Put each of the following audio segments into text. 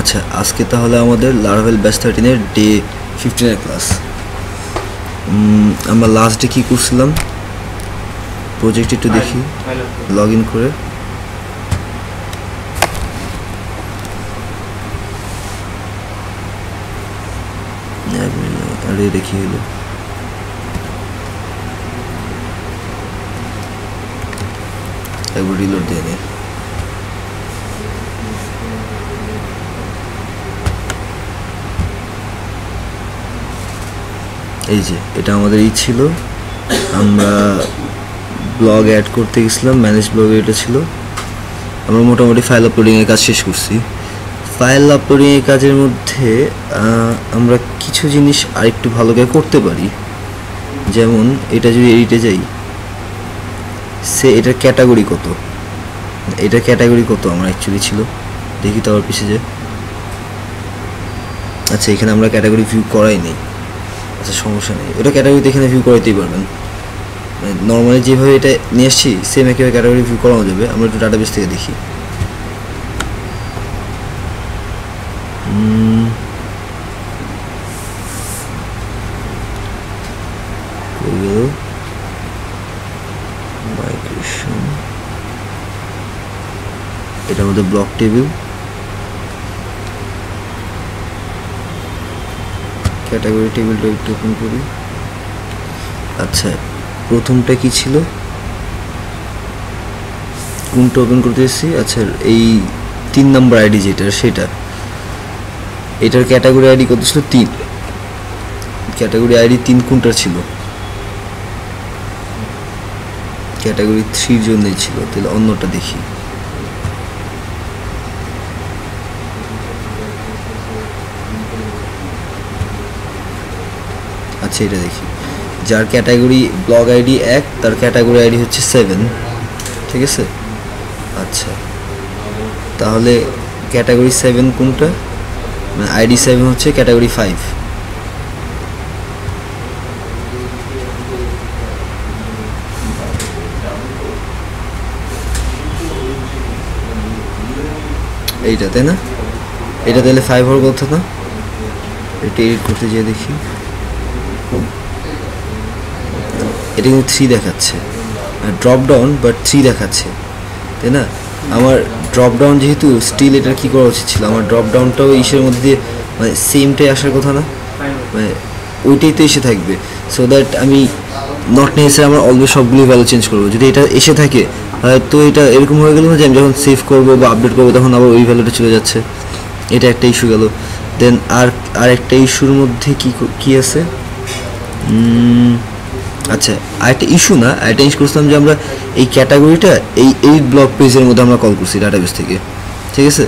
আচ্ছা আজকে তাহলে আমাদের লারাভেল ব্যাচ থার্টিনের ডে ফিফটিনের ক্লাস আমরা লাস্ট ডে কী করছিলাম? প্রজেক্ট একটু দেখি। লগ ইন করে। আরে দেখি হলো। একবার রিলোড দিয়ে নেই এই যে, এটা আমাদের ই ছিল। আমরা ব্লগ অ্যাড করতে গেছিলাম ম্যানেজ ব্লগে এটা ছিল। আমরা মোটামুটি ফাইল আপলোডিংয়ের কাজ শেষ করছি। ফাইল আপলোডিংয়ের কাজের মধ্যে আমরা কিছু জিনিস আরেকটু ভালো করে করতে পারি। যেমন, এটা যদি এডিটে যাই, সে এটার ক্যাটাগরি কত? এটার ক্যাটাগরি কত আমার অ্যাকচুয়ালি ছিল? দেখি তো আবার পিছিয়ে যে। আচ্ছা এখানে আমরা ক্যাটাগরি ভিউ করাই নেই। আচ্ছা সমস্যা নেই। ওটা ক্যাটাগরিতে এখানে ভিউ করাইতেই পারবেন। নর্মালি যেভাবে এটা নিয়ে এসছি সেম একেবারে ক্যাটাগরি ভিউ করানো যাবে। আমরা একটু ডাটাবেস থেকে দেখি। এটার মধ্যে ব্লক টেবিল ক্যাটাগরি টেবিলটা একটু ওপেন করি। আচ্ছা প্রথমটা কি ছিল? কোনটা ওপেন করতে এসেছি? আচ্ছা এই তিন নম্বর আইডি যেটা, সেটা। এটার ক্যাটাগরি আইডি কত ছিল? তিন। ক্যাটাগরি আইডি তিন কোনটার ছিল? ক্যাটাগরি থ্রির জন্যই ছিল, তাহলে অন্যটা দেখি। আচ্ছা এটা দেখি। যার ক্যাটাগরি ব্লগ আইডি এক, তার ক্যাটাগরি আইডি হচ্ছে সেভেন ঠিক আছে? আচ্ছা। তাহলে ক্যাটাগরি সেভেন কোনটা? মানে আইডি সেভেন হচ্ছে ক্যাটাগরি ফাইভ এইটা, তাই না? এটা তাহলে ফাইভ হওয়ার কথা না? এটা এডিট করতে যেয়ে দেখি। এটা কিন্তু থ্রি দেখাচ্ছে। ড্রপ ডাউন বাট থ্রি দেখাচ্ছে। তাই না? আমার ড্রপ ডাউন যেহেতু স্টিল এটার কী করা উচিত ছিল? আমার ড্রপ ডাউনটাও ইসের মধ্যে দিয়ে মানে সেমটাই আসার কথা না? মানে ওইটাই তো এসে থাকবে। সো দ্যাট আমি নট নেসেসারি আমার অলওয়েজ সবগুলো ভ্যালু চেঞ্জ করব। যদি এটা এসে থাকে তো এটা এরকম হয়ে গেল না যে আমি যখন সেভ করব বা আপডেট করব, তখন আবার ওই ভ্যালুটা চলে যাচ্ছে। এটা একটা ইস্যু গেল। দেন আর আর একটা ইস্যুর মধ্যে কী কী আছে? আচ্ছা আরেকটা ইস্যু না? আরেকটা ইস্যু করছিলাম যে আমরা এই ক্যাটাগরিটা এই এই ব্লক পেজের মধ্যে আমরা কল করছি ডাটাবেস থেকে। ঠিক আছে?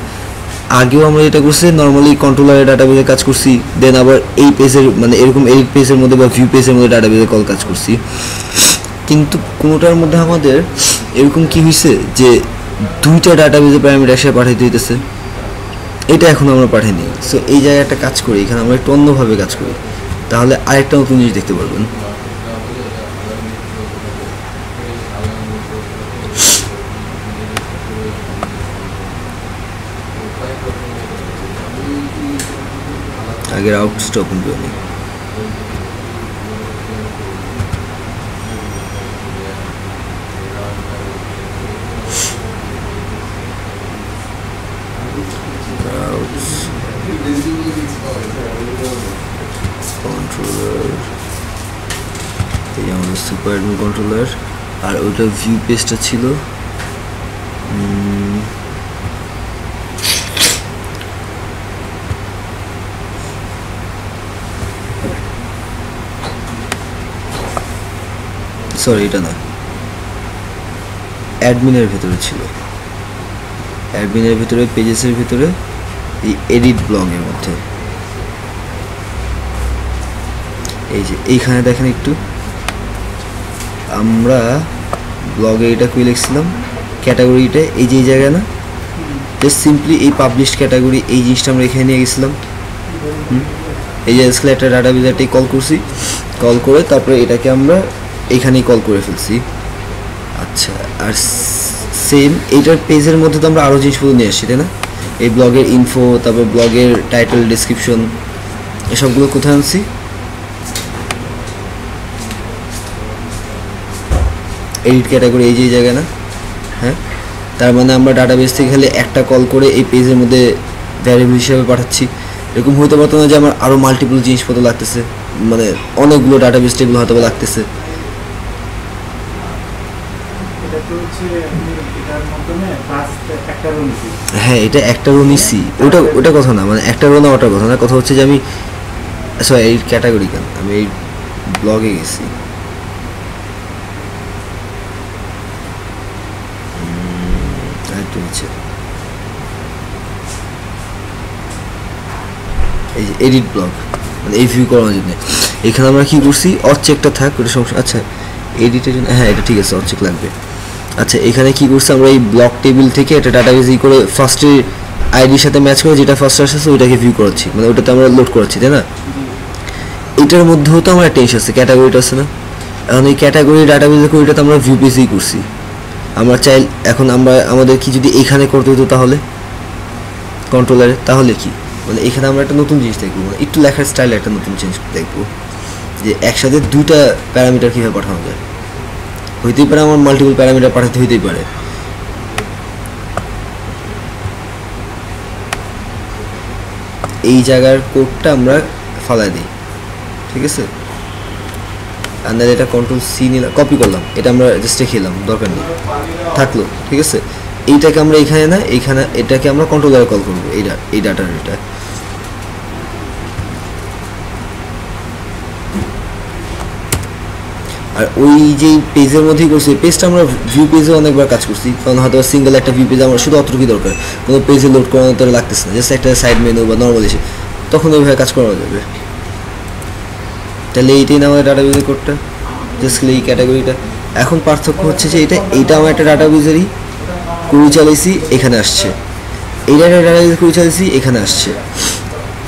আগেও আমরা এটা করছি নর্মালি কন্ট্রোলারের ডাটাবেসে কাজ করছি দেন আবার এই পেজের মানে এরকম এডিট পেজের মধ্যে বা ভিউ পেজের মধ্যে ডাটাবেসে কল কাজ করছি। কিন্তু কোনোটার মধ্যে আমাদের এরকম কি হয়েছে যে দুইটা ডাটাবেসে প্যারামিটার একসাথে পাঠাইতে হইতেছে? এটা এখন আমরা পাঠাইনি। সো এই জায়গায় একটা কাজ করি, এখানে আমরা একটু অন্যভাবে কাজ করি। তাহলে আরেকটা নতুন জিনিস দেখতে পারবেন। আগের আউটস্টপ ওপেন করে Outs. কন্ট্রোলার এই আমাদের কন্ট্রোলার আর ওইটা ভিউ পেজটা ছিল। সরি এটা না। অ্যাডমিনের ভেতরে ছিল। অ্যাডমিনের ভিতরে পেজেসের ভিতরে, এই এডিট ব্লগের মধ্যে। এই যে, এইখানে দেখেন একটু। আমরা ব্লগে এটা কই লিখছিলাম ক্যাটাগরিটা এই যে এই জায়গায় না? জাস্ট সিম্পলি এই পাবলিশ ক্যাটাগরি এই জিনিসটা আমরা এখানে নিয়ে গেছিলাম। এই যে আজকে একটা ডাটা বিজারটাই কল করছি কল করে তারপরে এটাকে আমরা এখানেই কল করে ফেলছি। আচ্ছা আর সেম এইটার পেজের মধ্যে তো আমরা আরও জিনিসগুলো নিয়ে আসছি, তাই না? এই ব্লগের ইনফো তারপর ব্লগের টাইটেল ডিসক্রিপশন এসবগুলো কোথায় আনছি? এডিট ক্যাটাগরি এই যে জায়গায় না? হ্যাঁ? তার মানে আমরা ডাটাবেস থেকে খালি একটা কল করে এই পেজের মধ্যে ভ্যারিয়েবল হিসেবে পাঠাচ্ছি। এরকম হতে পারতো না যে আমার আরও মাল্টিপল জিনিসপত্র লাগতেছে। মানে অনেকগুলো ডাটাবেস টেবিল হয়তো লাগতেছে। হ্যাঁ এটা একটা রো নিছি। ওটা ওটা কথা না মানে একটা রো না ওটার কথা না। কথা হচ্ছে যে আমি সরি এই ক্যাটাগরি কেন? আমি এই ব্লগে গেছি উম, আরেকটু নিচে এই যে এডিট ব্লগ মানে এই ভিউ করানোর জন্য। এখানে আমরা কি করছি? অচেকটা থাক, ওটা সমস্যা আচ্ছা এডিটের জন্য হ্যাঁ এটা ঠিক আছে, অচেক লাগবে। আচ্ছা এখানে কি করছি? আমরা এই ব্লক টেবিল থেকে একটা ডাটাবেস ই করে ফার্স্টে আইডির সাথে ম্যাচ করে যেটা ফার্স্ট আসছে ওইটাকে ভিউ করাচ্ছি। মানে ওটাতে আমরা লোড করাচ্ছি, তাই না? এটার মধ্যেও তো আমার একটা আছে ক্যাটাগরিটা আছে না? এখন এই ক্যাটাগরি ডাটাবেসে করে ওইটাতে আমরা ভিউ পেজেই করছি। আমরা চাই এখন আমরা আমাদের কি যদি এখানে করতে হতো তাহলে? কন্ট্রোলারে তাহলে কি? মানে এখানে আমরা একটা নতুন জিনিস দেখব মানে একটু লেখার স্টাইলে একটা নতুন চেঞ্জ দেখব, যে একসাথে দুটা প্যারামিটার কীভাবে পাঠানো যায়। হইতেই পারে আমার মাল্টিপল প্যারামিটার পাঠাতে হইতেই পারে। এই জায়গার কোডটা আমরা ফালাই দিই, ঠিক আছে? নাহলে এটা কন্ট্রোল সি নিলাম কপি করলাম, এটা আমরা জাস্ট রেখে এলাম দরকার নেই, থাকল, ঠিক আছে? এইটাকে আমরা এখানে না এইখানে এটাকে আমরা কন্ট্রোলারে কল করব, এই এই ডাটার এটা আর ওই যে পেজের মধ্যেই করছি পেজটা আমরা ভিউ পেজে অনেকবার কাজ করছি। কারণ হয়তো সিঙ্গেল একটা ভিউ পেজে আমার শুধু অতটুকুই দরকার। কোনো পেজে লোড করানো তো লাগতেছে না। জাস্ট একটা সাইড মেনু বা নর্মাল এসে তখন ওইভাবে কাজ করা যাবে। তাহলে এইটাই না আমাদের ডাটা ডাটাবেজের কোডটা জাস্ট এই ক্যাটাগরিটা এখন পার্থক্য হচ্ছে যে এটা এইটা আমার একটা ডাটাবেজেরই কুড়ি চালিয়েছি এখানে আসছে। এইটা একটা ডাটাবেজ কুড়ি চালিয়েছি এখানে আসছে।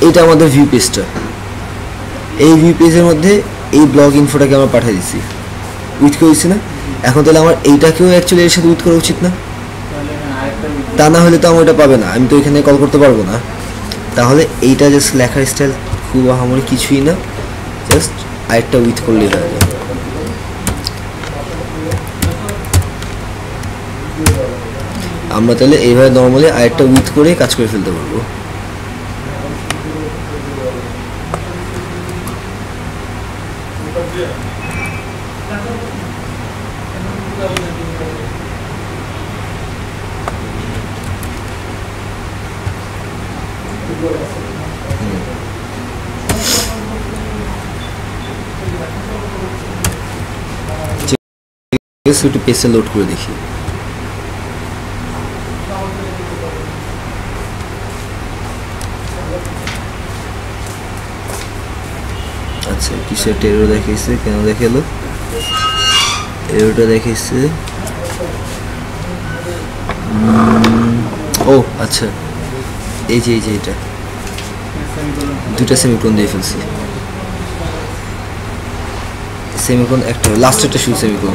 এইটা আমাদের ভিউ পেজটা এই ভিউ পেজের মধ্যে এই ব্লগ ইনফোটাকে আমরা পাঠিয়ে দিচ্ছি উইথ করেছি না? এখন তাহলে আমার এইটাকেও অ্যাকচুয়ালি এর সাথে উইথ করা উচিত না? তা না হলে তো আমার ওটা পাবে না। আমি তো এখানে কল করতে পারব না। তাহলে এইটা জাস্ট লেখার স্টাইল খুব আমার কিছুই না। জাস্ট আরেকটা উইথ করলেই হয়ে যায় আমরা তাহলে এইভাবে নর্মালি আরেকটা উইথ করে কাজ করে ফেলতে পারব। একটু পেসে লোড করে দেখি। আচ্ছা কিসের টেরো দেখিয়েছে কেন দেখাল এরোটা দেখিয়েছে ও আচ্ছা। এই যে এই যে, এটা। দুটা সেমিকোন দিয়ে ফেলছি। সেমিকোন একটা লাস্টেরটা শুধু সেমিকোন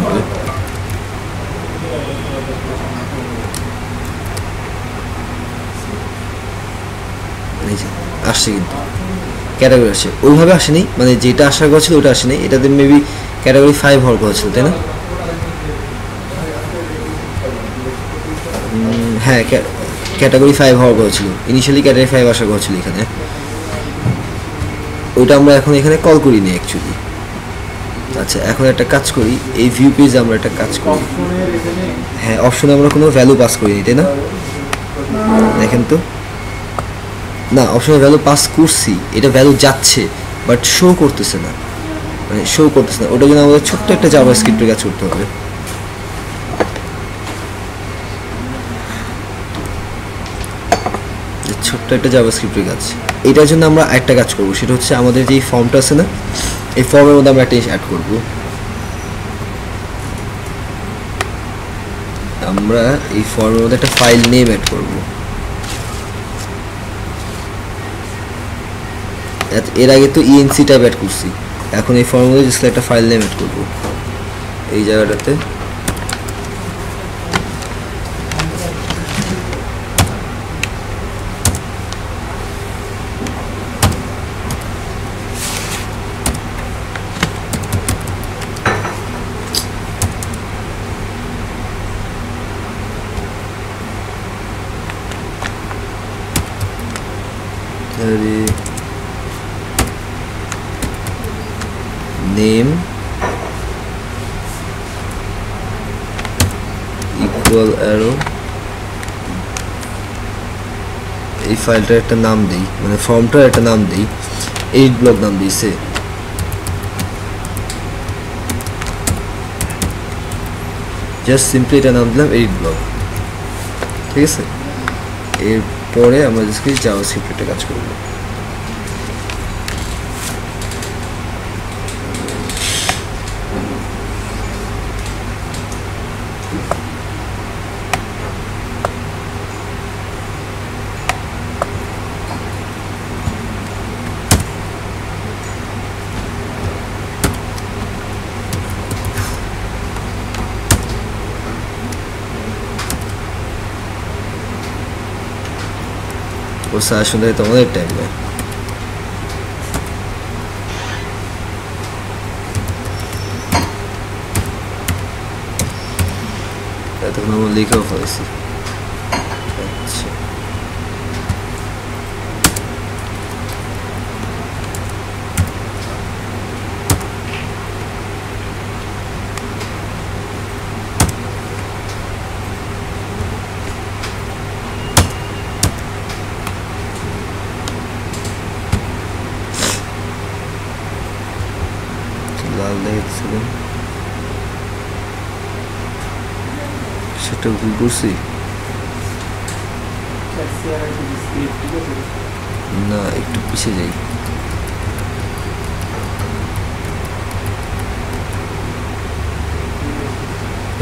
এই যে আসছে কিন্তু। ক্যাটাগরি আসছে। ওইভাবে আসেনি মানে যেটা আসার কথা ছিল ওটা আসেনি। এটাতে মেবি ক্যাটাগরি ফাইভ হওয়ার কথা ছিল তাই না? হ্যাঁ ক্যাটাগরি ফাইভ হওয়ার কথা ছিল। ইনিশিয়ালি ক্যাটাগরি ফাইভ আসার কথা ছিল এখানে। ওইটা আমরা এখন এখানে কল করিনি অ্যাকচুয়ালি আচ্ছা এখন একটা কাজ করি। এই ভিউ পেজে আমরা একটা কাজ করি। হ্যাঁ অপশনে আমরা কোনো ভ্যালু পাস করিনি তাই না। দেখেন তো। না অপশনে ভ্যালু পাস করছি, এটা ভ্যালু যাচ্ছে বাট শো করতেছে না। মানে শো করতেছে না। ওটার জন্য আমাদের ছোট্ট একটা জাভা স্ক্রিপ্টের কাজ করতে হবে। ছোট্ট একটা জাভা স্ক্রিপ্টের কাজ এটার জন্য আমরা একটা কাজ করব, সেটা হচ্ছে আমাদের যে ফর্মটা আছে না, এই ফর্মের মধ্যে আমরা একটা অ্যাড করব। আমরা এই ফর্মের মধ্যে একটা ফাইল নেম অ্যাড করব। এর আগে তো ইএনসি টাইপ অ্যাড করছি। এখন এই ফর্মুলা জাস্ট একটা ফাইল নেম অ্যাড করব। এই জায়গাটাতে আরে নেম ইকুয়াল অ্যারো এই ফাইলটার একটা নাম দিই মানে ফর্মটার একটা নাম দিই এইট ব্লক নাম দিয়েছে জাস্ট সিম্পলি এটা নাম দিলাম এইট ব্লক ঠিক আছে? এরপরে আমরা জাস্ট জাভা একটা কাজ করব। ওর সাজেশন দেয় তোমাদের টাইম নেয় এতক্ষণ আমরা লিখেও ফেলেছি আচ্ছা লাল দেখছিলেন সেটা ভুল করছি। না একটু পিছিয়ে যাই।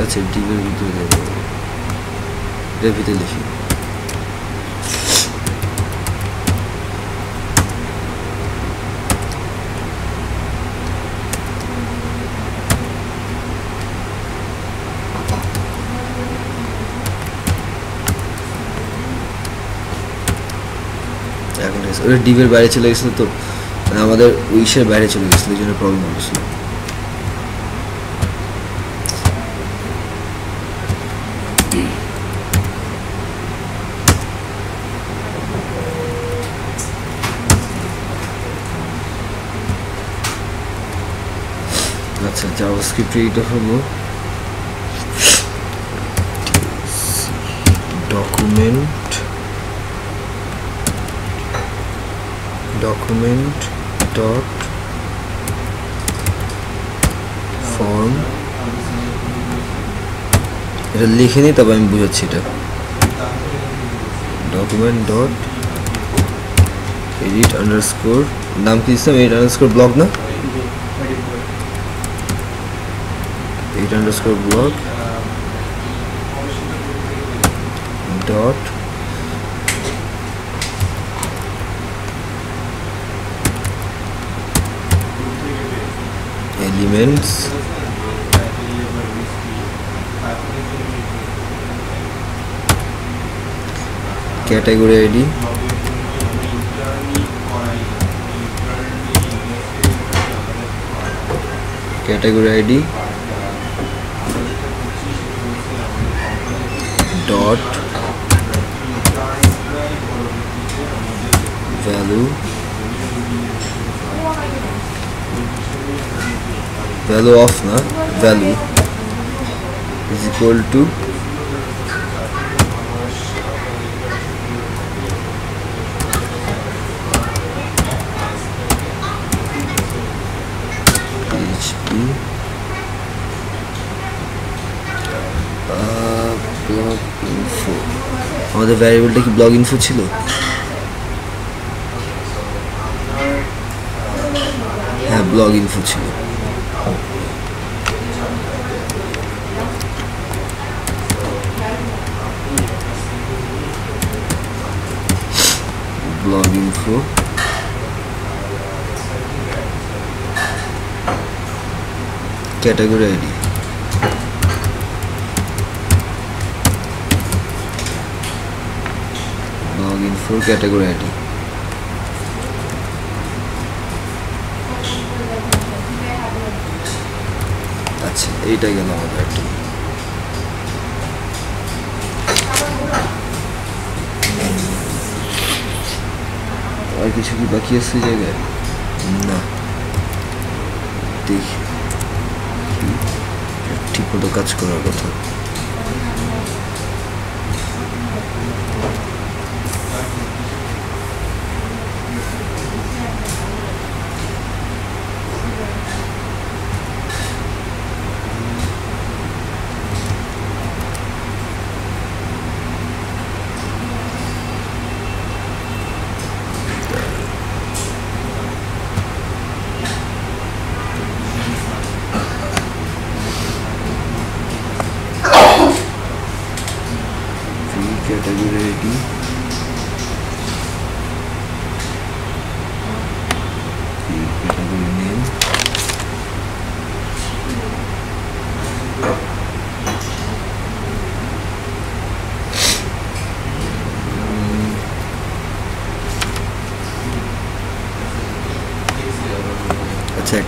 আচ্ছা ডিবের ভিতরে যাব ভিতরে লিখি এখন ঠিক আছে ডিবের বাইরে চলে গেছিল তো মানে আমাদের উইশের বাইরে চলে গেছিল, এই জন্য প্রবলেম হয়েছিল। আচ্ছা জাভাস্ক্রিপ্ট এইটা হলো ডকুমেন্ট document dot form. এটা লিখে নিই তবে আমি বুঝাচ্ছি এটা। ডকুমেন্ট ডট এডিট আন্ডারস্কোর নাম কি দিচ্ছিলাম এডিট আন্ডারস্কোর ব্লগ না? Edit underscore blog dot elements category id category id dot value value of na value is equal to php uh, blog info আমাদের ভ্যারিয়েবলটা কি ব্লগ ইনফো ছিল হ্যাঁ blog info ছিল category id blog info category id আচ্ছা এইটা গেল আমাদের একটা। আর কিছু কি বাকি আছে জায়গায়? না দেখি ঠিক মতো কাজ করার কথা free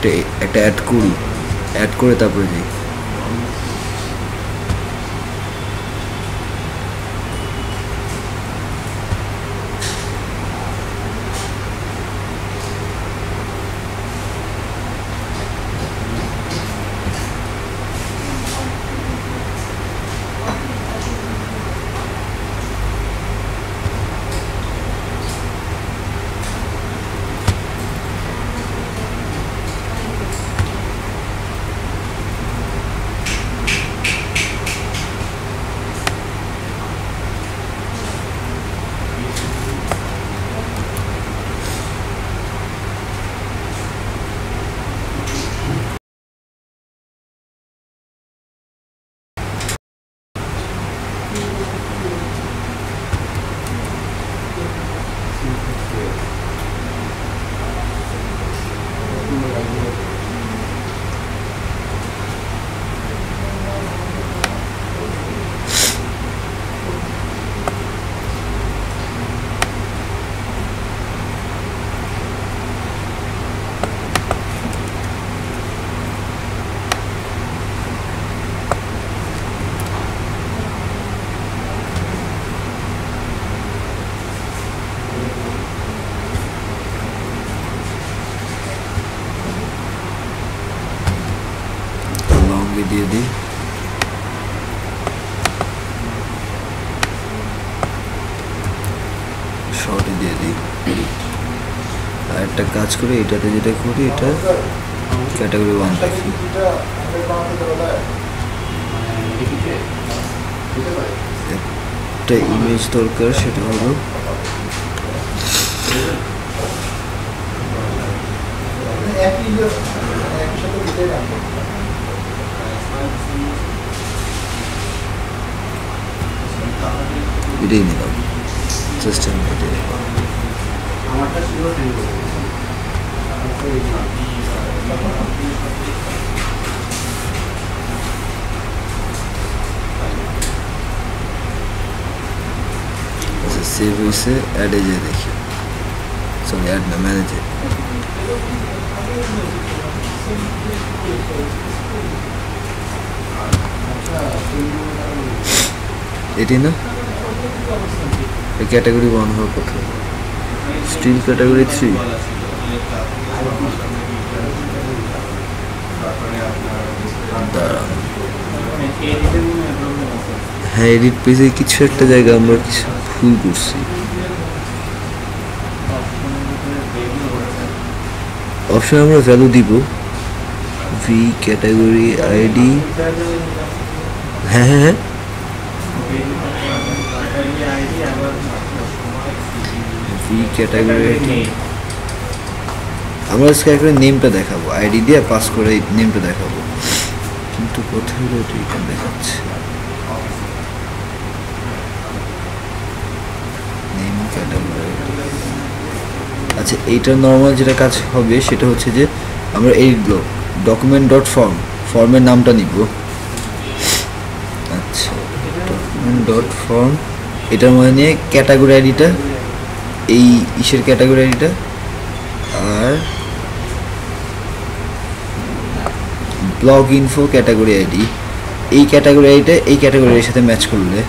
একটা অ্যাড করি অ্যাড করে তারপরে যাই লঙ্গে দিয়ে দিই শর্টে দিয়ে দিই আর একটা কাজ করি, এটাতে যেটা করি, এটা ক্যাটাগরি ওয়ান রাখি একটা ইমেজ দরকার, সেটা হলো এটাই নিলাম। জাস্ট আমি এটাই। আমারটা ছিল আচ্ছা সেভ হয়েছে অ্যাডে যেয়ে দেখি সরি অ্যাড না ম্যানেজে এটি না এই ক্যাটাগরি ওয়ান হওয়ার কথা স্টিল ক্যাটাগরি থ্রি দাঁড়ান হ্যাঁ এডিট পেজে কিছু একটা জায়গা আমরা কিছু ভুল করছি। অপশন আমরা ভ্যালু দিব। ভি ক্যাটাগরি আইডি হ্যাঁ হ্যাঁ হ্যাঁ। ভি ক্যাটাগরি আইডি আমরা আজকে একটা নেমটা দেখাবো আইডি দিয়ে পাস করে নেমটা দেখাবো। কিন্তু কোথায় এটা দেখাচ্ছে? আচ্ছা এইটার নর্মাল যেটা কাজ হবে সেটা হচ্ছে যে আমরা এই ডকুমেন্ট ডট ফর্ম ফর্মের নামটা নিব। আচ্ছা ডকুমেন্ট ডট ফর্ম এটার মধ্যে নিয়ে ক্যাটাগরি আইডিটা এই ইসের ক্যাটাগরি আইডিটা আর ব্লগ ইনফো ক্যাটাগরি আইডি এই ক্যাটাগরি আইডিটা এই ক্যাটাগরির সাথে ম্যাচ করলে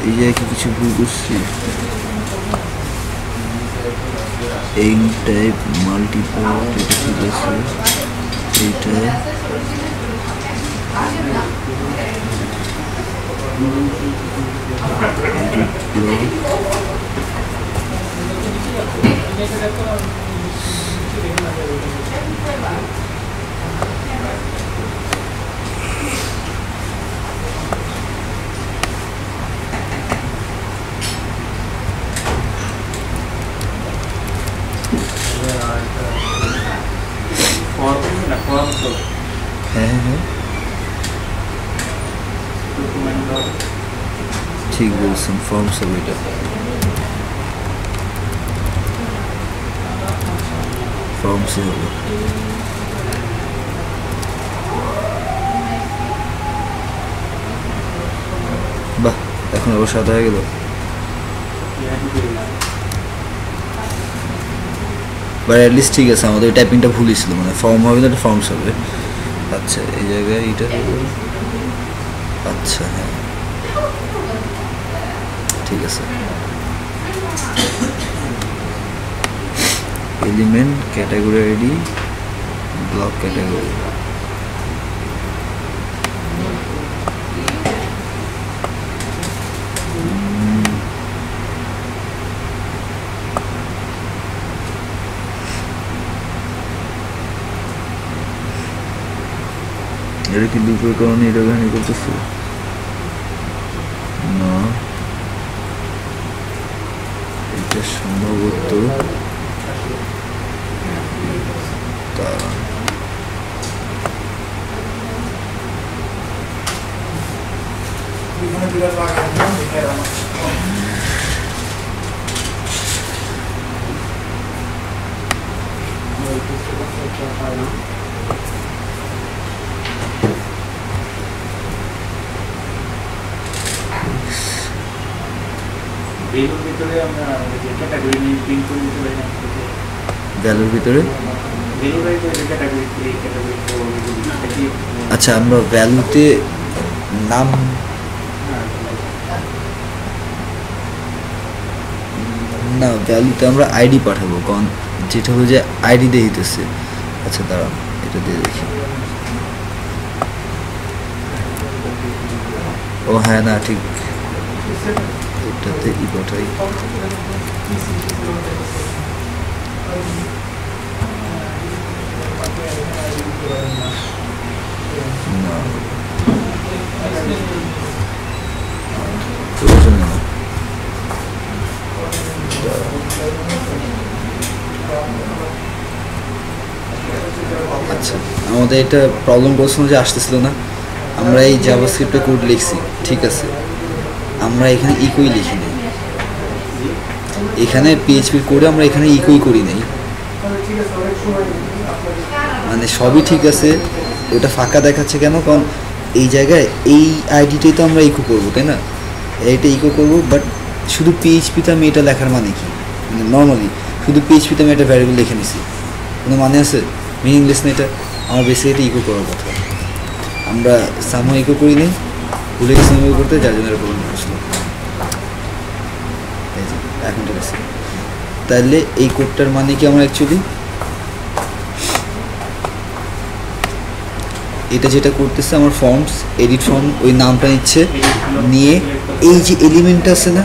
এই জায়গায় কি কিছু ভুল করছি এই টাইপ মাল্টিপোর্ট এটা ঠিক আছে এইটা edit block হ্যাঁ হ্যাঁ। ঠিক বলছেন ফর্ম সব এটা। ফর্ম সে বাহ এখন আবার সাদা হয়ে গেল। বাট অ্যাটলিস্ট ঠিক আছে আমাদের টাইপিংটা ভুলই ছিল মানে ফর্ম হবে না ফর্মস হবে। আচ্ছা এই জায়গায় এইটা আচ্ছা হ্যাঁ। ঠিক আছে। Element category ID block category এটা কি লুপের কারণে এটা কাহিনী করতেছে ভ্যালুর ভিতরে আমরা যে ক্যাটাগরি নিয়ে করে দিতে পারি আচ্ছা আমরা ভ্যালুতে নাম না ভ্যালুতে আমরা আইডি পাঠাবো কারণ যেটা হলো যে আইডি দিয়ে দিতেছে। আচ্ছা দাঁড়ান এটা দিয়ে দেখি। ও হ্যাঁ না ঠিক। এটাতে ই আচ্ছা আমাদের এটা প্রবলেম বলছিল যে আসতেছিল না। আমরা এই জাভাস্ক্রিপ্টে কোড লিখছি, ঠিক আছে? আমরা এখানে ইকুই লিখি নাই। এখানে পিএইচপির করে আমরা এখানে ইকুই করি নাই। মানে সবই ঠিক আছে। ওটা ফাঁকা দেখাচ্ছে কেন? কারণ এই জায়গায় এই আইডিটাই তো আমরা ইকো করব, তাই না? এইটা ইকো করব বাট শুধু পিএইচপিতে আমি এটা লেখার মানে কি? মানে নর্মালি শুধু পিএইচপিতে আমি এটা ভ্যারিয়েবল লিখে নিছি। কোনো মানে আছে? মিনিংলেস না এটা। আমার বেশি এটা ইকো করার কথা। আমরা সামো ইকো করি নি ভুলে গেছি করতে, যার জন্য প্রবলেম আসলো এখন ঠিক আছে। তাহলে এই কোডটার মানে কি আমরা অ্যাকচুয়ালি এটা যেটা করতেছে আমার ফর্মস এডিট ফর্ম ওই নামটা নিচ্ছে। নিয়ে এই যে এলিমেন্ট আছে না,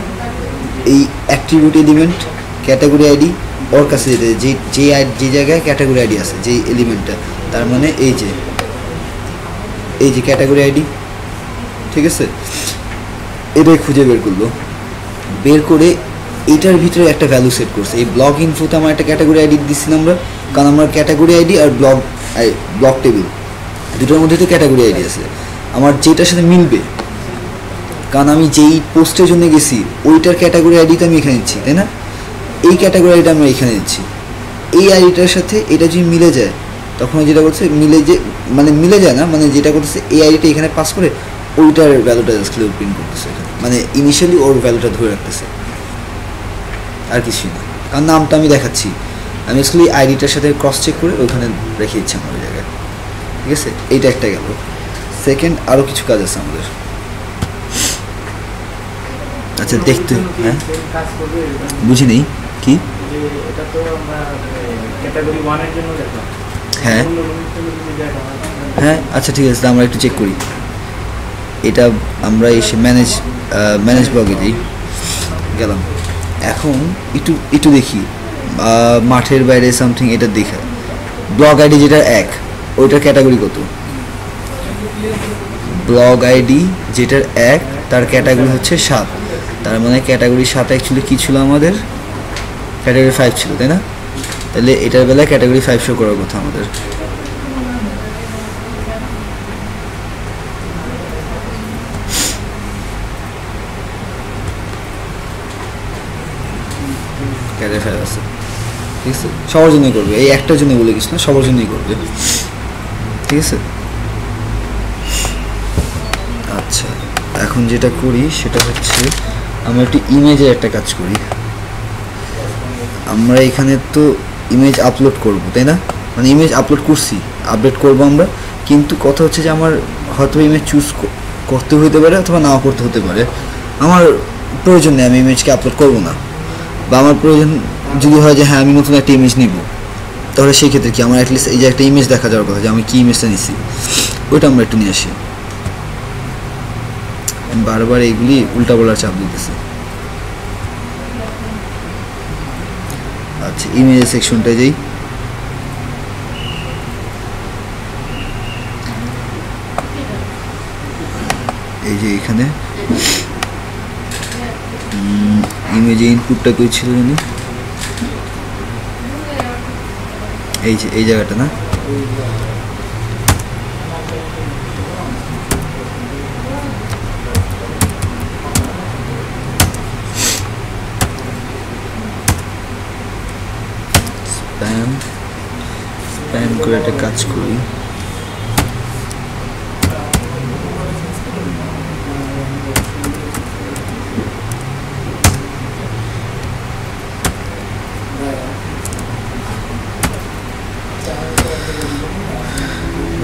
এই অ্যাট্রিবিউট এলিমেন্ট ক্যাটাগরি আইডি ওর কাছে যেতে, যে যে যে জায়গায় ক্যাটাগরি আইডি আছে যেই এলিমেন্টটা তার মানে এই যে এই যে ক্যাটাগরি আইডি ঠিক আছে? এটাই খুঁজে বের করল। বের করে এটার ভিতরে একটা ভ্যালু সেট করছে। এই ব্লক ইনফোতে আমার একটা ক্যাটাগরি আইডি দিচ্ছি আমরা। কারণ আমার ক্যাটাগরি আইডি আর ব্লক ব্লগ টেবিল দুটোর মধ্যে তো ক্যাটাগরি আইডি আছে। আমার যেটার সাথে মিলবে, কারণ আমি যেই পোস্টের জন্য গেছি, ওইটার ক্যাটাগরি আইডি তো আমি এখানে দিচ্ছি, তাই না? এই ক্যাটাগরি আইডিটা আমরা এখানে দিচ্ছি। এই আইডিটার সাথে এটা যদি মিলে যায়, তখন যেটা করছে, মিলে যে মানে মিলে যায় না মানে যেটা করতেছে, এই আইডিটা এখানে পাস করে ওইটার ভ্যালুটা জাস্ট প্রিন্ট করতেছে মানে ইনিশিয়ালি ওর ভ্যালুটা ধরে রাখতেছে। আর কিছুই না। কারণ নামটা আমি দেখাচ্ছি। আমি আসলে আইডিটার সাথে ক্রস চেক করে ওখানে রেখে দিচ্ছি আমার ওই জায়গায়। ঠিক আছে? এইটা একটা গেল। সেকেন্ড আরও কিছু কাজ আছে আমাদের। আচ্ছা দেখতে। হ্যাঁ? বুঝি নেই। কি? দেখলাম। হ্যাঁ। হয়, হ্যাঁ আচ্ছা ঠিক আছে আমরা একটু চেক করি। এটা আমরা এসে ম্যানেজ ম্যানেজ ব্লগে দিই। গেলাম। এখন একটু একটু দেখি মাঠের বাইরে সামথিং এটা দেখা। ব্লগ আইডি যেটা এক, ওইটার ক্যাটাগরি কত? ব্লগ আইডি যেটার এক, তার ক্যাটাগরি হচ্ছে সাত। তার মানে ক্যাটাগরি সাত অ্যাকচুয়ালি কী ছিল আমাদের? ক্যাটাগরি ফাইভ ছিল, তাই না? তাহলে এটার বেলায় ক্যাটাগরি ফাইভ শো করার কথা আমাদের ক্যারিয়ার ফাইভ আছে ঠিক আছে। সবার জন্যই করবে। এই একটার জন্য বলে কিছু না, সবার জন্যই করবে। ঠিক আছে? আচ্ছা এখন যেটা করি সেটা হচ্ছে আমরা একটি ইমেজের একটা কাজ করি। আমরা এখানে তো ইমেজ আপলোড করব, তাই না? মানে ইমেজ আপলোড করছি আপডেট করব আমরা। কিন্তু কথা হচ্ছে যে আমার হয়তো ইমেজ চুজ করতে হতে পারে অথবা নাও করতে হতে পারে। আমার প্রয়োজন নেই, আমি ইমেজকে আপলোড করব না। বা আমার প্রয়োজন যদি হয় যে হ্যাঁ আমি নতুন একটা ইমেজ নিব, তাহলে সেই ক্ষেত্রে কি? আমার অ্যাটলিস্ট এই যে একটা ইমেজ দেখা যাওয়ার কথা যে, আমি কী ইমেজটা নিছি? ওইটা আমরা একটু নিয়ে আসি। বারবার এইগুলি উল্টা বলার চাপ দিতেছি। আচ্ছা ইমেজ সেকশনটায় যাই। এই যে এখানে। ইমেজে ইনপুটটা কই ছিল জানি? এই এই জায়গাটা না? স্প্যাম স্প্যাম করে একটা কাজ করি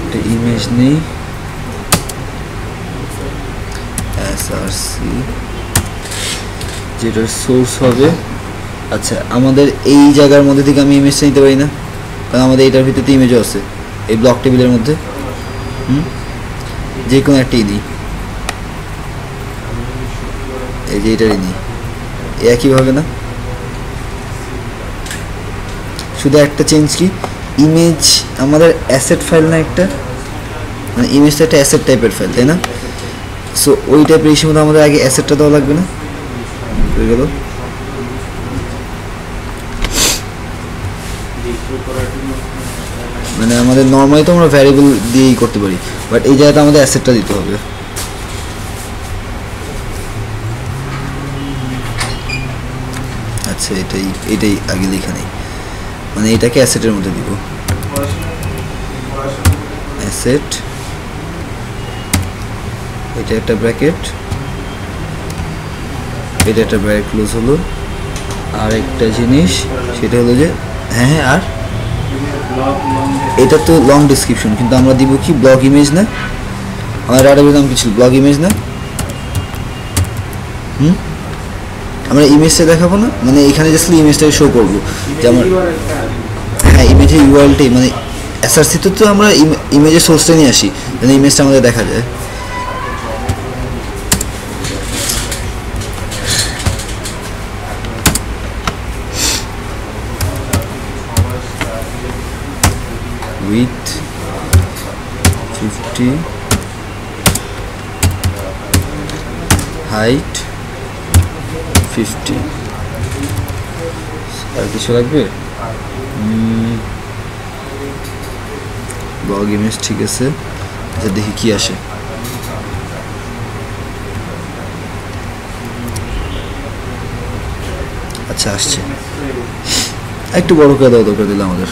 একটা নেই এসআরসি যেটার সোর্স হবে। আচ্ছা আমাদের এই জায়গার মধ্যে থেকে আমি ইমেজটা নিতে পারি না, কারণ আমাদের এটার ভিতরে ইমেজও আছে, এই ব্লক টেবিলের মধ্যে। হুম? যে কোনো একটাই নিই এই যে এটারই নিই একইভাবে না? শুধু একটা চেঞ্জ কি? ইমেজ আমাদের অ্যাসেট ফাইল না একটা? মানে ইমেজটা একটা অ্যাসেট টাইপের ফাইল তাই না? সো ওই টাইপের মধ্যে আমাদের আগে অ্যাসেটটা দেওয়া লাগবে না? হয়ে গেল। মানে আমাদের নর্মালি তো আমরা ভ্যারিয়েবল দিয়েই করতে পারি বাট এই জায়গাতে আমাদের অ্যাসেটটা দিতে হবে। আচ্ছা এটাই এটাই আগে লেখা নেই। মানে এটাকে অ্যাসেটের মধ্যে দিব। এটা একটা ব্র্যাকেট এটা একটা ব্র্যাকেট ক্লোজ হলো। আর একটা জিনিস, সেটা হলো যে হ্যাঁ হ্যাঁ আর? এটা তো লং ডিসক্রিপশন কিন্তু আমরা দিব কি ব্লগ ইমেজ না? আমার ডাটাবের নাম কি ছিল ব্লগ ইমেজ না? হুম? আমরা ইমেজটা দেখাবো না? মানে এখানে জাস্ট ইমেজটাকে শো করব। যে আমার হ্যাঁ ইমেজের ইউআরএলটাই মানে এসআরসিতে তো আমরা ইমেজের সোর্সটা নিয়ে আসি। মানে ইমেজটা আমাদের দেখা যায়। উইথ ফিফটি হাইট ফিফটি আর কিছু লাগবে? ব্লগ ইমেজ ঠিক আছে আচ্ছা দেখি কি আসে। আচ্ছা আসছে। একটু বড় করে দেওয়া দরকার দিলে আমাদের।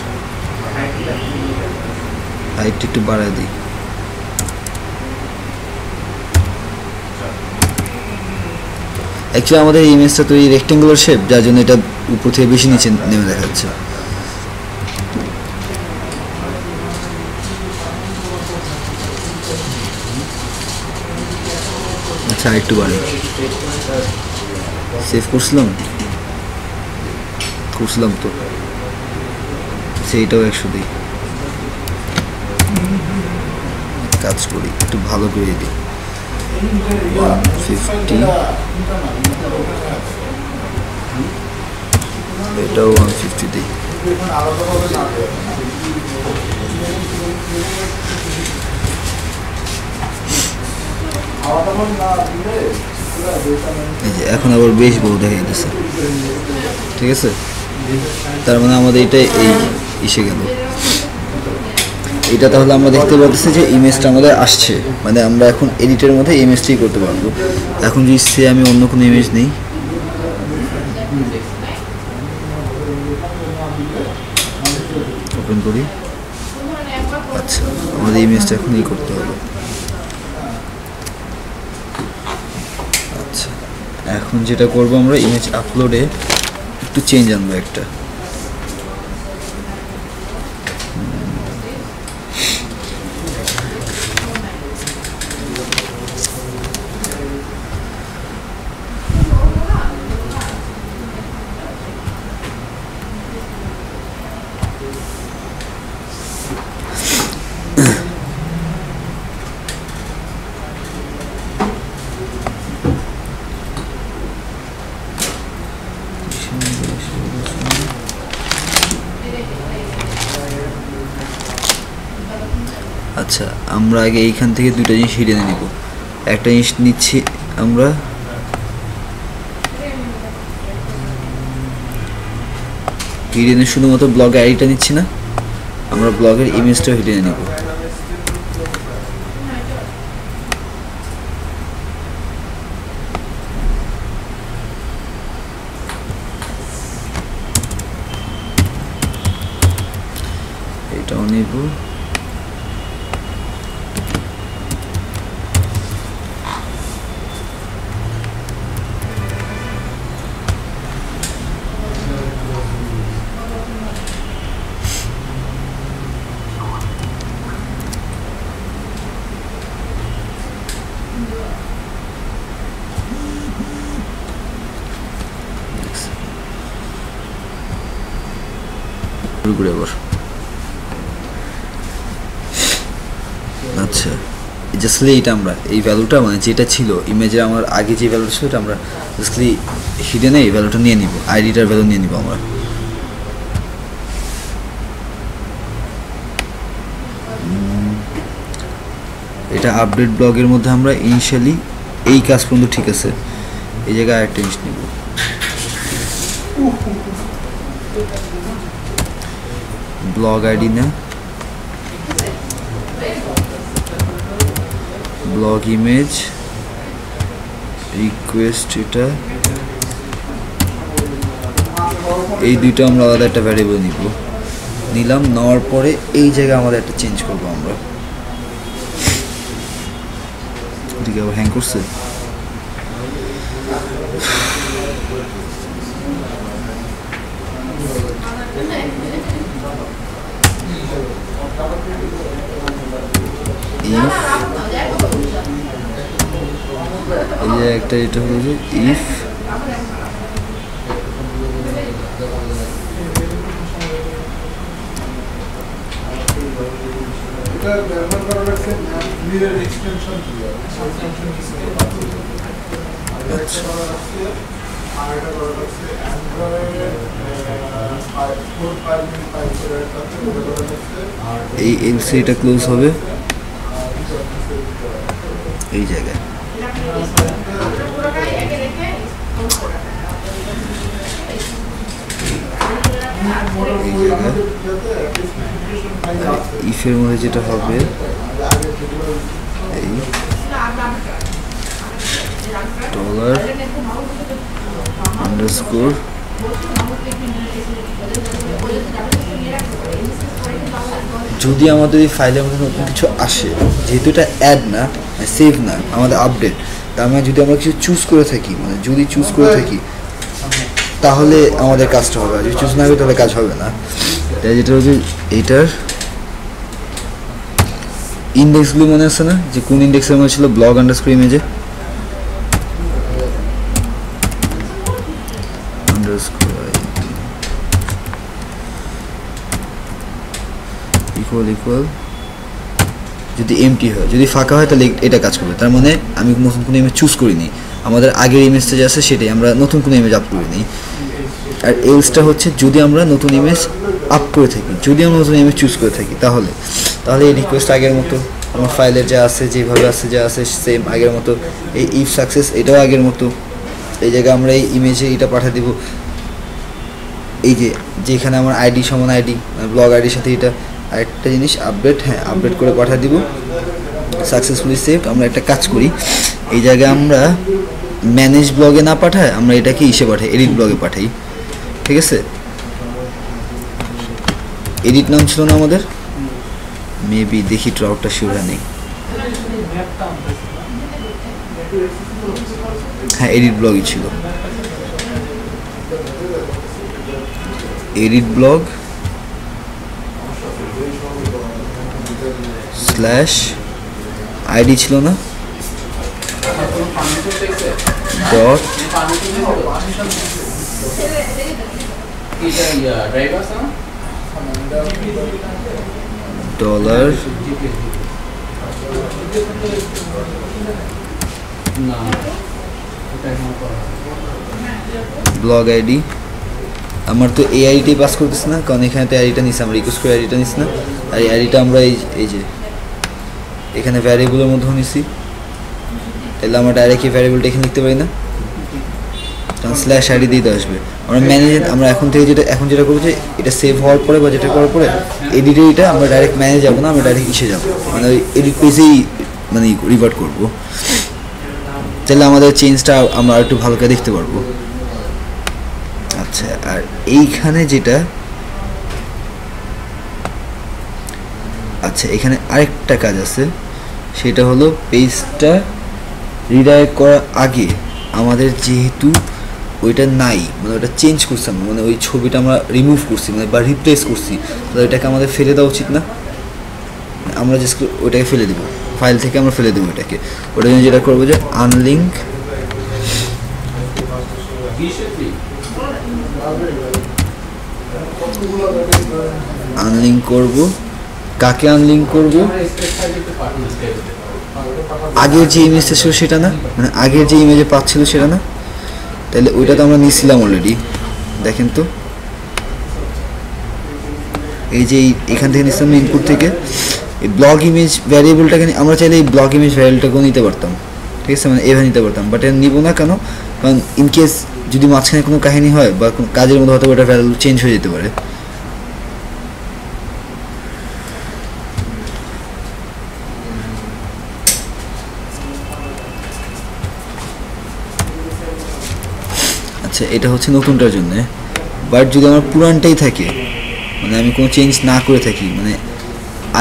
হাইটটা একটু বাড়ায় দিই। অ্যাকচুয়ালি আমাদের ইমেজটা তো এই রেক্টেঙ্গুলার শেপ যার জন্য এটা উপর থেকে বেশি নিচে নেমে দেখা যাচ্ছে আচ্ছা একটু বাড়ি সেভ করছিলাম? করছিলাম তো। সেইটাও একশো দিই। কাজ করি একটু ভালো করে দিই। ওয়ান ফিফটি এটাও ওয়ান ফিফটি দিই। এখন আবার বেশ বড় দেখা যাচ্ছে ঠিক আছে? তার মানে আমাদের এটা এই এসে গেল। এটা তাহলে আমরা দেখতে পাচ্ছি যে ইমেজটা আমাদের আসছে। মানে আমরা এখন এডিটের মধ্যে ইমেজটাই করতে পারব। এখন যদি সে আমি অন্য কোনো ইমেজ নেই। ওপেন করি। আচ্ছা আমাদের ইমেজটা এখন ই করতে হবে। আচ্ছা এখন যেটা করব আমরা ইমেজ আপলোডে একটু চেঞ্জ আনব একটা আচ্ছা আমরা আগে এইখান থেকে দুটো জিনিস হিডে নিব। একটা জিনিস নিচ্ছি আমরা। হিডেনে শুধুমাত্র ব্লগের আইডিটা নিচ্ছি না, আমরা ব্লগের ইমেজটাও হিডেনে নেব এটাও নেব শুরু করি আবার আচ্ছা জাস্টলি এটা আমরা, এই ভ্যালুটা মানে যেটা ছিল ইমেজে আমার আগে যে ভ্যালুটা ছিল, এটা আমরা জাস্টলি হিডেনে এই ভ্যালুটা নিয়ে নিব আইডিটার ভ্যালু নিয়ে নিব আমরা। এটা আপডেট ব্লগের মধ্যে আমরা ইনিশিয়ালি এই কাজ পর্যন্ত ঠিক আছে। এই জায়গায় আরেকটা জিনিস নিব। ব্লগ আইডি না? ব্লগ ইমেজ রিকোয়েস্ট এটা। এই দুইটা আমরা আলাদা একটা ভ্যারিয়েবল নিব। নিলাম, নেওয়ার পরে এই জায়গায় আমাদের একটা চেঞ্জ করব আমরা। এদিকে আবার হ্যাং করছে? এর একটা এটা করা লাগছে আর এই এলসিটা ক্লোজ হবে। এই জায়গায়। ইফের মধ্যে যেটা হবে, এই ডলার আন্ডারস্কোর যদি আমাদের এই ফাইলের মধ্যে নতুন কিছু আসে, যেহেতু এটা অ্যাড না সেভ না, আমাদের আপডেট আমরা মানে যদি আমরা কিছু চুজ করে থাকি মানে যদি চুজ করে থাকি তাহলে আমাদের কাজটা হবে। যদি চুজ না করি তাহলে কাজ হবে না। যেটা হচ্ছে এইটার ইন্ডেক্সগুলো মনে আছে না? যে কোন ইন্ডেক্সের মনে ছিল? ব্লগ আন্ডারস্কোর ইমেজে ইকুয়াল ইকুয়াল যদি এমটি হয়, যদি ফাঁকা হয়, তাহলে এটা কাজ করবে। তার মানে আমি নতুন কোনো ইমেজ চুজ করিনি। আমাদের আগের ইমেজটা যে আছে, সেটাই আমরা নতুন কোনো ইমেজ আপ করিনি। আর এলসটা হচ্ছে, যদি আমরা নতুন ইমেজ আপ করে থাকি, যদি আমরা নতুন ইমেজ চুজ করে থাকি, তাহলে। তাহলে এই রিকোয়েস্ট আগের মতো, আমার ফাইলে যা আছে, যেভাবে আছে, যা আছে সেম আগের মতো। এই ইফ সাকসেস এটাও আগের মতো। এই জায়গায় আমরা এই ইমেজে এটা পাঠিয়ে দিব। এই যে, যেখানে আমার আইডি সমান আইডি ব্লগ আইডির সাথে এটা আরেকটা জিনিস আপডেট হ্যাঁ আপডেট করে পাঠিয়ে দিব। সাকসেসফুলি সেভ আমরা একটা কাজ করি। এই জায়গায় আমরা ম্যানেজ ব্লগে না পাঠায়, আমরা এটাকে ইসে পাঠাই? এডিট ব্লগে পাঠাই। ঠিক আছে? এডিট নাম ছিল না আমাদের? মেবি দেখি ট্রাউটটা শিওরা নেই। হ্যাঁ এডিট ব্লগই ছিল। এডিট ব্লগ স্ল্যাশ আইডি ছিল না? ডট ডলার ব্লগ আইডি আমার তো এই আইডিটাই পাস করতেছে না, কারণ এখানে তো আইডিটা নিস আমরা রিকোয়েস্ট করে আইডিটা নিস না। আর এই আইডিটা আমরা এই এই যে এখানে ভ্যারিয়েবলের মধ্যেও নিছি। তাহলে আমরা ডাইরেক্ট এই ভ্যারিয়েবলটা এখানে লিখতে পারি না? কারণ স্ল্যাশ আইডি দিয়ে আসবে। আমরা ম্যানেজ আমরা এখন থেকে যেটা, এখন যেটা করব যে এটা সেভ হওয়ার পরে বা যেটা করার পরে এডিটে এটা আমরা ডাইরেক্ট ম্যানেজ যাব না, আমরা ডাইরেক্ট ইসে যাব। মানে ওই এডিট পেজেই মানে রিভার্ট করব। তাহলে আমাদের চেঞ্জটা আমরা একটু ভালো করে দেখতে পারব। আচ্ছা আর এইখানে যেটা আচ্ছা এখানে আরেকটা কাজ আছে। সেটা হলো পেজটা রিডাইরেক্ট করার আগে আমাদের যেহেতু ওইটা নাই মানে ওটা চেঞ্জ করছি আমরা মানে ওই ছবিটা আমরা রিমুভ করছি মানে বা রিপ্লেস করছি, তাহলে ওইটাকে আমাদের ফেলে দেওয়া উচিত না? আমরা জাস্ট ওইটাকে ফেলে দেবো ফাইল থেকে আমরা ফেলে দেবো ওইটাকে। ওটা জন্য যেটা করব যে আনলিঙ্ক আনলিঙ্ক করব। কাকে আনলিঙ্ক করব? আগের যে ইমেজটা ছিল সেটা না? মানে আগের যে ইমেজে পাচ্ছিল সেটা না? তাহলে ওইটা তো আমরা নিয়েছিলাম অলরেডি দেখেন তো। এই যে এখান থেকে নিচ্ছিলাম ইনপুট থেকে। এই ব্লগ ইমেজ ভ্যারিয়েবলটাকে আমরা চাইলে এই ব্লগ ইমেজ ভ্যারিয়েবলটাকেও নিতে পারতাম। ঠিক আছে? মানে এভাবে নিতে পারতাম। বাট নিব না কেন? কারণ ইন কেস যদি মাঝখানে কোনো কাহিনী হয় বা কোনো কাজের মধ্যে হয়তো ওটা ভ্যারিয়েবল চেঞ্জ হয়ে যেতে পারে। আচ্ছা এটা হচ্ছে নতুনটার জন্য। বাট যদি আমার পুরানটাই থাকে মানে আমি কোনো চেঞ্জ না করে থাকি মানে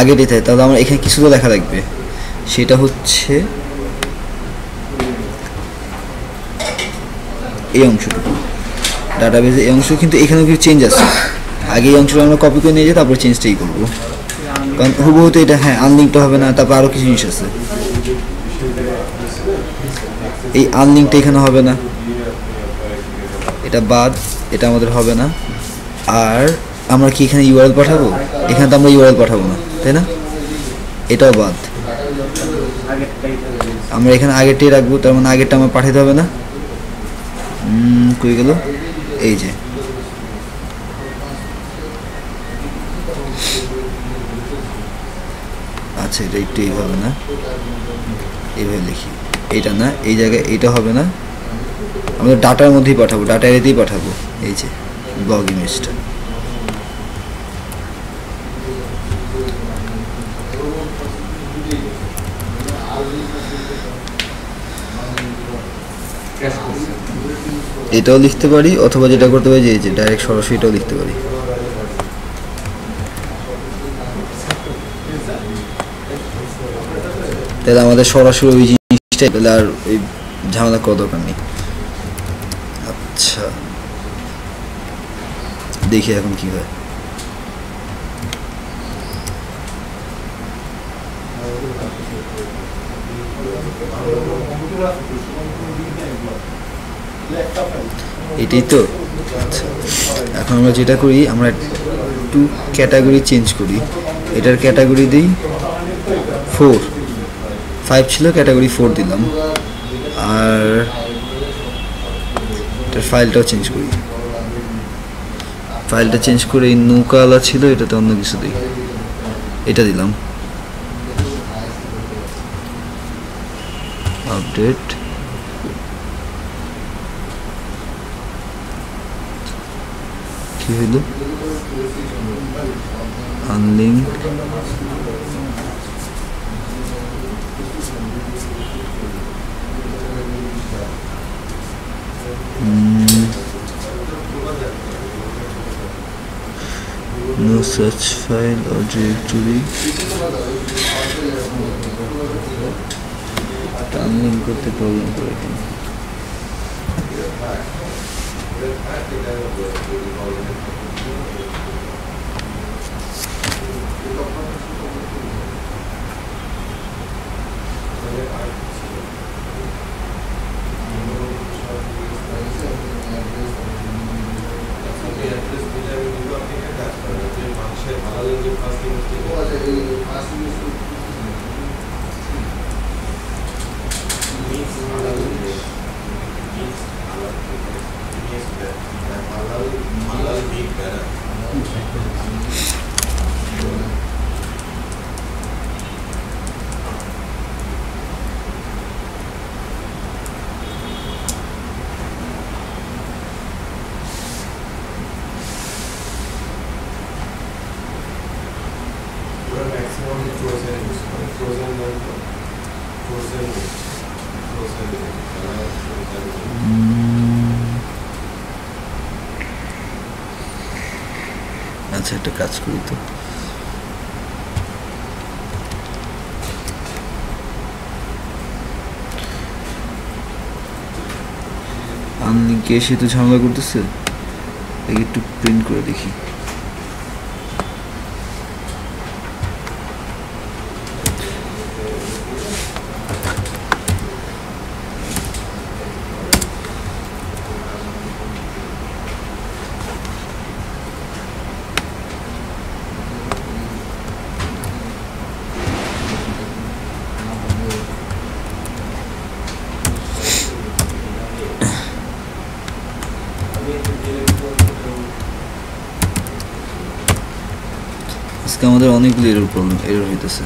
আগেটাই থাকে, তাহলে আমার এখানে কিছু তো লেখা লাগবে। সেটা হচ্ছে এই অংশটুকু। ডাটাবেজে এই অংশ কিন্তু এখানেও কিছু চেঞ্জ আছে। আগে এই অংশটা আমরা কপি করে নিয়ে যাই তারপরে চেঞ্জটাই করব। কারণ হুবহু তো এটা হ্যাঁ আনলিঙ্কটা হবে না, তারপর আরও কিছু জিনিস আছে। এই আনলিঙ্কটা এখানে হবে না। এটা বাদ, এটা আমাদের হবে না। আর আমরা কি এখানে ইউআরএল পাঠাবো? এখানে তো আমরা ইউআরএল পাঠাবো না, তাই না? এটাও বাদ। আমরা এখানে আগেরটাই রাখব, তার মানে আগেরটা আমার পাঠাতে হবে না। কই গেল? এই যে। আচ্ছা এটা একটু এইভাবে না। এইভাবে লিখি। এইটা না, এই জায়গায় এইটা হবে না। আমরা ডাটার মধ্যেই পাঠাবো, ডাটা এরিতেই পাঠাবো। এই যে ব্লগ ইমেজটা এটাও লিখতে পারি, অথবা যেটা করতে পারি যে ডাইরেক্ট সরাসরি এটাও লিখতে পারি। তাহলে আমাদের সরাসরি ওই জিনিসটাই, তাহলে আর ওই ঝামেলা করার দরকার নেই। আচ্ছা। দেখি এখন কি হয়। এটাই তো? আচ্ছা। এখন আমরা যেটা করি, আমরা একটু ক্যাটাগরি চেঞ্জ করি। এটার ক্যাটাগরি দিই ফোর ফাইভ ছিল ক্যাটাগরি ফোর দিলাম। আর এটার ফাইলটাও চেঞ্জ করি। ফাইলটা চেঞ্জ করে এই নৌকাওয়ালা ছিল, এটাতে অন্য কিছু দিই। এটা দিলাম। আপডেট কি হইল? Unlink no such file or directory unlink করতে প্রবলেম করে কেন halal halal halal beef better. আচ্ছা একটা কাজ করি তো। কে সে তো ঝামেলা করতেছে একে একটু প্রিন্ট করে দেখি। আজকে আমাদের অনেকগুলো এরর প্রবলেম এরর হইতেছে।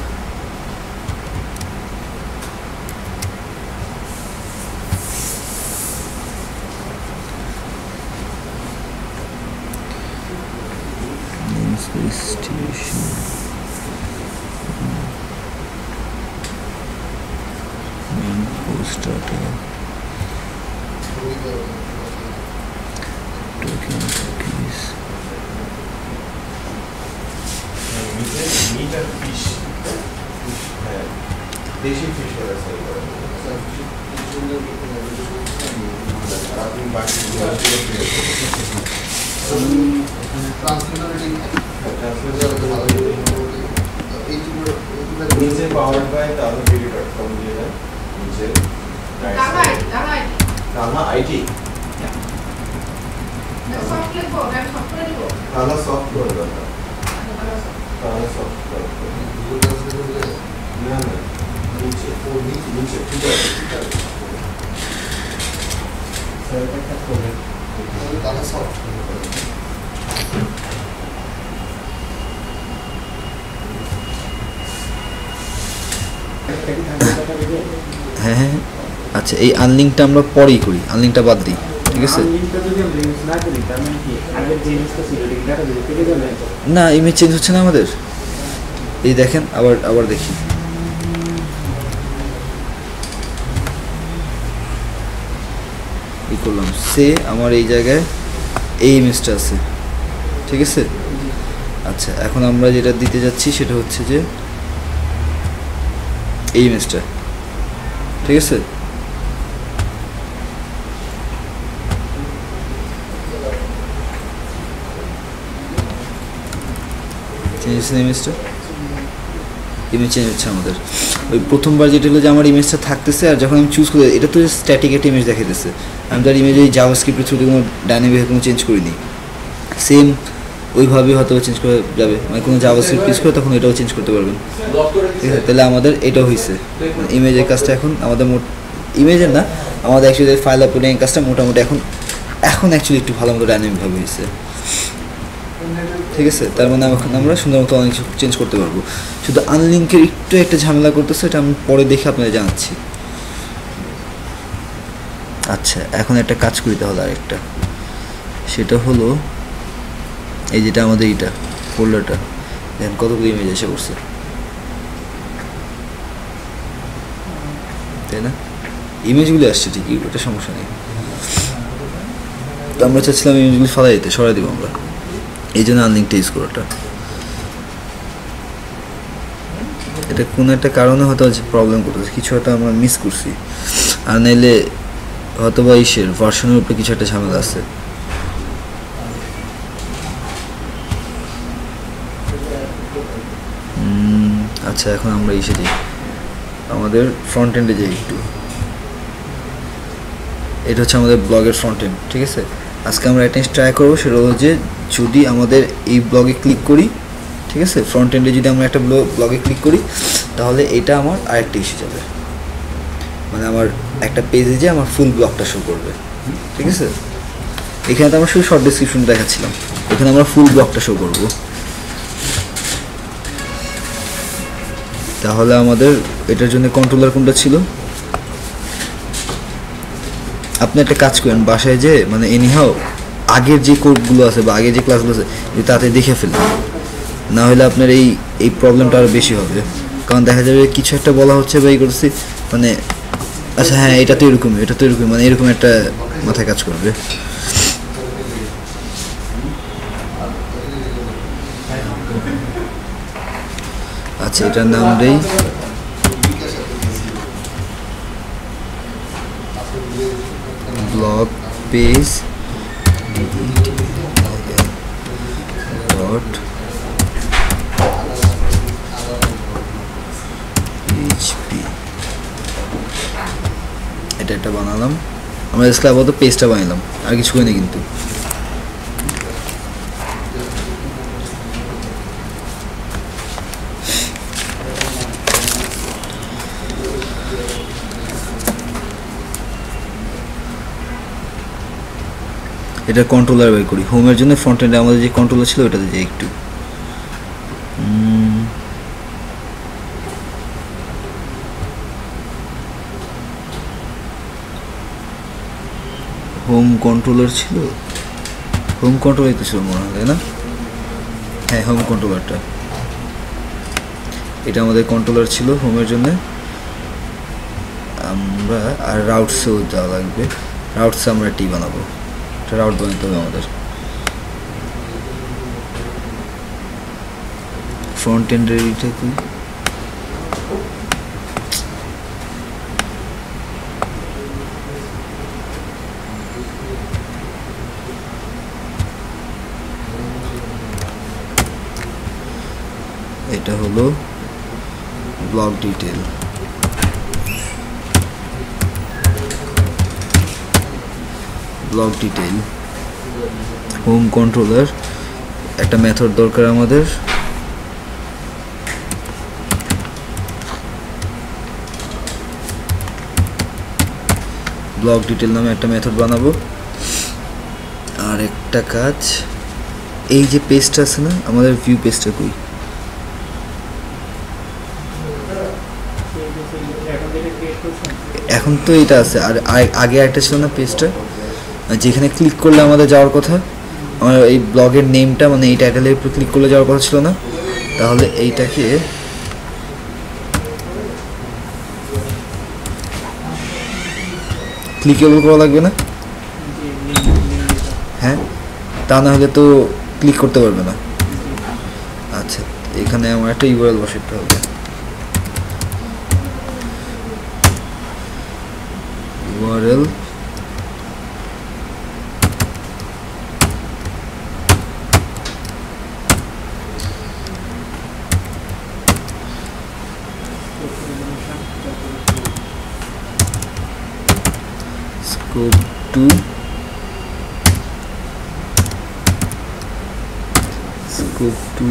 আচ্ছা এই আনলিংকটা আমরা পরেই করি আনলিংকটা বাদ দিই ঠিক আছে? না তার মানে না ইমেজ চেঞ্জ হচ্ছে না আমাদের? এই দেখেন আবার আবার দেখি। ই করলাম সে আমার এই জায়গায় এই ইমেজটা আছে ঠিক আছে? আচ্ছা এখন আমরা যেটা দিতে যাচ্ছি সেটা হচ্ছে যে এই ইমেজটা ঠিক আছে? ইমেজটা ইমেজ চেঞ্জ হচ্ছে আমাদের। ওই প্রথমবার যেটা হলো যে আমার ইমেজটা থাকতেছে আর যখন আমি চুজ করি এটা তো স্ট্যাটিক একটা ইমেজ দেখাইতেছে। আমি তার ইমেজ ওই জাভা স্ক্রিপ্টের থ্রুতে কোনো ডাইনামিক কোনো চেঞ্জ করি করিনি। সেম ওইভাবে হয়তো চেঞ্জ করা যাবে। মানে কোনো জাভাস্ক্রিপ্ট ইউজ করে তখন এটাও চেঞ্জ করতে পারবেন। ঠিক আছে, তাহলে আমাদের এটাও হয়েছে ইমেজের কাজটা এখন আমাদের মোট ইমেজের না, আমাদের অ্যাকচুয়ালি ফাইল আপলোডিং কাজটা মোটামুটি এখন এখন অ্যাকচুয়ালি একটু ভালো মতো ডাইনামিকভাবে হয়েছে ঠিক আছে? তার মানে আমরা সুন্দর মতো অনেক কিছু চেঞ্জ করতে পারব। শুধু আনলিঙ্কের একটু একটা ঝামেলা করতেছে, এটা আমি পরে দেখে আপনাদের জানাচ্ছি। আচ্ছা এখন একটা কাজ করি তাহলে আরেকটা। সেটা হলো, এই যেটা আমাদের এইটা, ফোল্ডারটা। দেখেন কতগুলো ইমেজ এসে পড়ছে। তাই না? ইমেজগুলি আসছে ঠিকই, ওটা সমস্যা নেই। তো আমরা চাচ্ছিলাম ইমেজগুলি ফালাই দিতে, সরাই দিব আমরা। এই জন্য আনলিঙ্কটা ইউজ করাটা। এটা কোনো একটা কারণে হয়তো প্রবলেম করতেছে, কিছু একটা আমরা মিস করছি। আর নাইলে হয়তো বা ইসের ভার্সনের উপরে কিছু একটা ঝামেলা আছে। আচ্ছা এখন আমরা ইসে যাই। আমাদের ফ্রন্ট এন্ডে যাই একটু। এটা হচ্ছে আমাদের ব্লগের ফ্রন্ট এন্ড ঠিক আছে? আজকে আমরা একটা ট্রাই করব, সেটা হলো যে যদি আমাদের এই ব্লগে ক্লিক করি, ঠিক আছে? ফ্রন্ট এন্ডে যদি আমরা একটা ব্লগে ক্লিক করি, তাহলে এটা আমার আরেকটা ইস্যু যাবে। মানে আমার একটা পেজে যে আমার ফুল ব্লগটা শো করবে। ঠিক আছে? এখানে তো আমরা শুধু শর্ট ডিসক্রিপশন দেখাচ্ছিলাম। এখানে আমরা ফুল ব্লগটা শো করব। তাহলে আমাদের এটার জন্য কন্ট্রোলার কোনটা ছিল? আপনি একটা কাজ করেন, বাসায় যে মানে এনিহাও আগের যে কোডগুলো আছে বা আগের যে ক্লাসগুলো আছে তাতে দেখে ফেলেন না হলে আপনার এই এই প্রবলেমটা আরও বেশি হবে। কারণ দেখা যাবে কিছু একটা বলা হচ্ছে বা এই করছি মানে আচ্ছা হ্যাঁ এটা তো এরকমই এটা তো এরকমই মানে এরকম একটা মাথায় কাজ করবে। আচ্ছা এটার নাম দেই। ব্লগ পেজ ডট php এটা একটা বানালাম। আমরা আজকে আপাতত পেজটা বানালাম। আর কিছু হয়নি কিন্তু। এটা কন্ট্রোলার বের করি। হোমের জন্য ফ্রন্ট এন্ডে আমাদের যে কন্ট্রোলার ছিল ওটাতে যাই একটু। হোম কন্ট্রোলার ছিল? হোম কন্ট্রোলারই তো ছিল মনে হয়, তাই না? হ্যাঁ হোম কন্ট্রোলারটা এটা আমাদের কন্ট্রোলার ছিল হোমের জন্য। আমরা, আর রাউটসেও যাওয়া লাগবে। রাউটসে আমরা টি বানাবো। একটা রাউট বানাতে হবে আমাদের। ফ্রন্ট এন্ডের এটা কি? এটা হলো block detail block detail home controller একটা মেথড দরকার আমাদের। ব্লক ডিটেল নামে একটা মেথড বানাবো। আর একটা কাজ, এই যে পেজটা আছে না, আমাদের ভিউ পেজটা কই? এখন তো এটা আছে, আর আগে একটা ছিল না পেজটা যেখানে ক্লিক করলে আমাদের যাওয়ার কথা, আমার এই ব্লগের নেমটা মানে এই টাইটেলের উপর ক্লিক করলে যাওয়ার কথা ছিল না। তাহলে এইটাকে ক্লিকেবল করা লাগবে না। হ্যাঁ তা না হলে তো ক্লিক করতে পারবে না। আচ্ছা এখানে আমার একটা ইউআরএল বসাতে হবে। ইউআরএল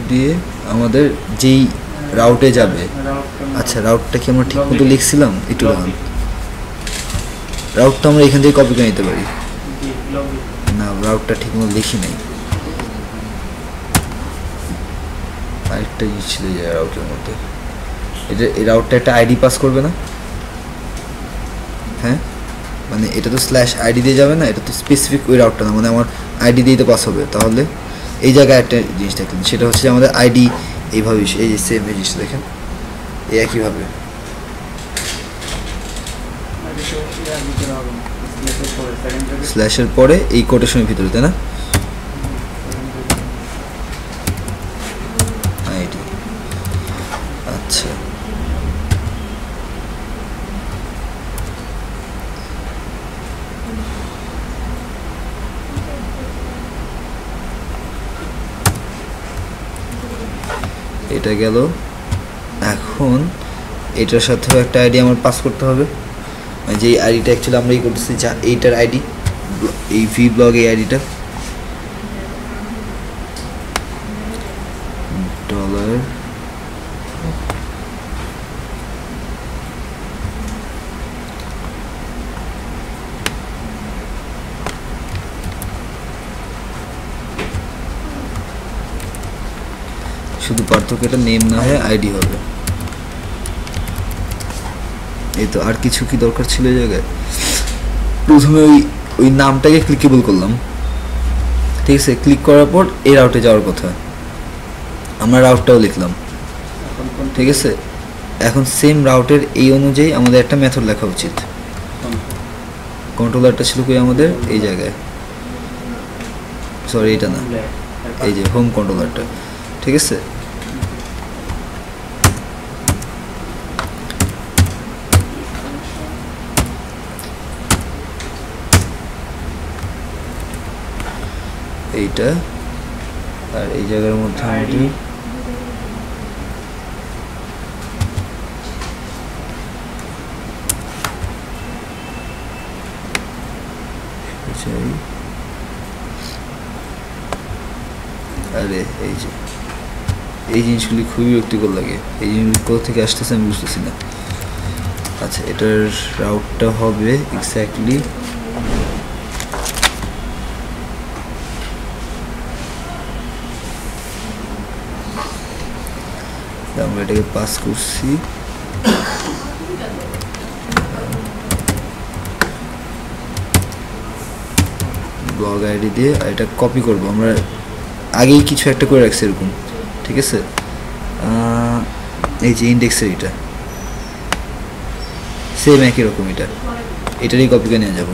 দিয়ে আমাদের যেই রাউটে যাবে আচ্ছা রাউটটা কি আমরা ঠিক মতো লিখছিলাম? একটু দাঁড়ান। রাউটটা আমরা এখান থেকে কপি করে নিতে পারি? না রাউটটা ঠিক মতো লিখি নাই। আরেকটা জিনিস ছিল যে রাউটের মধ্যে। এটা এই রাউটটা একটা আইডি পাস করবে না? হ্যাঁ? মানে এটা তো স্ল্যাশ আইডি দিয়ে যাবে না এটা তো স্পেসিফিক ওই রাউটটা না। মানে আমার আইডি দিয়ে তো পাস হবে। তাহলে এই জায়গায় একটা জিনিস দেখলেন সেটা হচ্ছে আমাদের আইডি এইভাবে, এই যে সেম এই জিনিসটা দেখেন, এই একইভাবে। স্ল্যাশের পরে এই কোটেশনের ভিতরে, তাই না আইডি আচ্ছা এটা গেল। এখন এটার সাথেও একটা আইডি আমার পাস করতে হবে। যে আইডিটা অ্যাকচুয়ালি আমরা এই করতেছি, যা এইটার আইডি এই ভি ব্লগ এই আইডিটা ডলার শুধু পার্থক্যটা নেম না হয়ে আইডি হবে। এই তো আর কিছু কি দরকার ছিল এই জায়গায়? প্রথমে ওই ওই নামটাকে ক্লিকেবল করলাম। ঠিক আছে ক্লিক করার পর এই রাউটে যাওয়ার কথা। আমরা রাউটটাও লিখলাম। ঠিক আছে? এখন সেম রাউটের এই অনুযায়ী আমাদের একটা মেথড লেখা উচিত। কন্ট্রোলারটা ছিল কই আমাদের? এই জায়গায়। সরি এটা না। এই যে হোম কন্ট্রোলারটা ঠিক আছে? এইটা, আর এই জায়গার মধ্যে আমাদের আরে, এই যে। এই জিনিসগুলি খুবই বিরক্তিকর লাগে। এই জিনিসগুলি কোথা থেকে আসতেছে আমি বুঝতেছি না। আচ্ছা এটার রাউটটা হবে এক্স্যাক্টলি আমরা এটাকে পাস করছি। ব্লগ আইডি দিয়ে এটা কপি করব। আমরা আগেই কিছু একটা করে রাখছি এরকম, ঠিক আছে? এই যে ইন্ডেক্সের এটা। সেম একই রকম এটা। এটারই কপি করে নিয়ে যাব।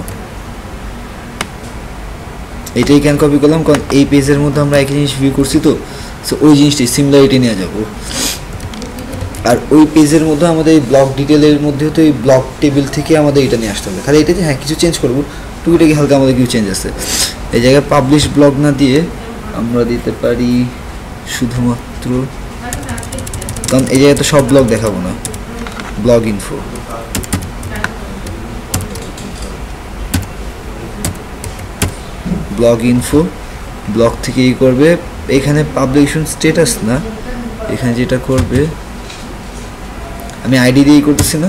এটাই কেন কপি করলাম, কারণ এই পেজের মধ্যে আমরা একই জিনিস ভিউ করছি তো। সো ওই জিনিসটাই সিমিলারিটি নিয়ে যাব। আর ওই পেজের মধ্যে আমাদের এই ব্লক ডিটেলের মধ্যে তো এই ব্লক টেবিল থেকে আমাদের এটা নিয়ে আসতে হবে। খালি এটাতে হ্যাঁ কিছু চেঞ্জ করব, টুকিটাকি হালকা আমাদের কিছু চেঞ্জ আছে। এই জায়গায় পাবলিশ ব্লগ না দিয়ে আমরা দিতে পারি শুধুমাত্র কারণ এই জায়গায় তো সব ব্লগ দেখাবো না blog info blog info blog থেকে ই করবে, এখানে পাবলিকেশন স্টেটাস না, এখানে যেটা করবে আমি আইডি দিয়েই করতেছি না।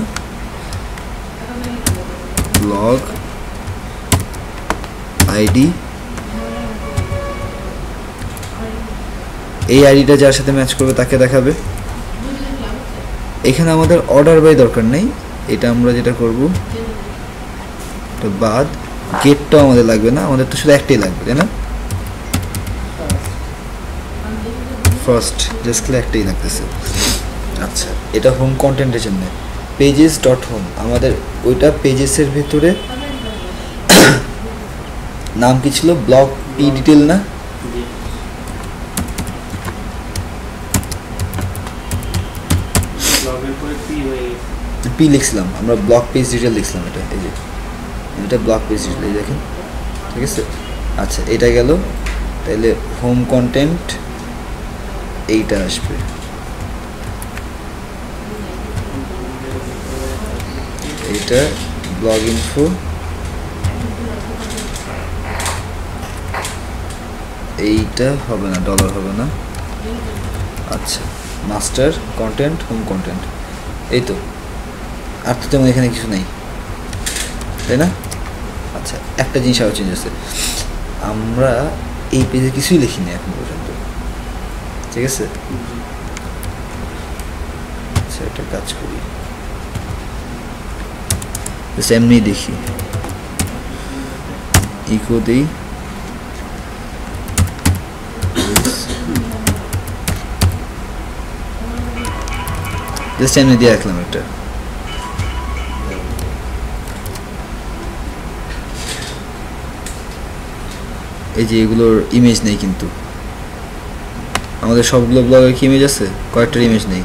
ব্লগ আইডি এই আইডিটা যার সাথে ম্যাচ করবে তাকে দেখাবে। এখানে আমাদের অর্ডার বাই দরকার নেই। এটা আমরা যেটা করব তো বাদ। গেটটাও আমাদের লাগবে না, আমাদের তো শুধু একটাই লাগবে, তাই না? ফার্স্ট জাস্ট একটাই লাগতেছে। আচ্ছা এটা হোম কন্টেন্টের জন্য। পেজেস ডট হোম আমাদের ওইটা পেজেসের ভেতরে। নাম কি ছিল? ব্লগ পি ডিটেল না? পি লিখছিলাম আমরা ব্লক পেজ ডিটেল লিখছিলাম এটা এই যে। এটা ব্লক পেজ ডিটেল এই দেখেন। ঠিক আছে? আচ্ছা এটা গেল। তাহলে হোম কন্টেন্ট এইটা আসবে। এইটা ব্লগ ইনফো এইটা হবে না ডলার হবে না। আচ্ছা মাস্টার কন্টেন্ট হোম কন্টেন্ট এই তো। আর তো তেমন এখানে কিছু নেই। তাই না? আচ্ছা একটা জিনিস আরও চেঞ্জ আছে। আমরা এই পেজে কিছুই লিখিনি এখন পর্যন্ত। ঠিক আছে? আচ্ছা একটা কাজ করি। Just এমনি দেখি ইকো দিই জাস্ট এমনি দিয়ে রাখলাম একটা এই যে এগুলোর ইমেজ নেই কিন্তু। আমাদের সবগুলো ব্লগের কি ইমেজ আছে? কয়েকটার ইমেজ নেই।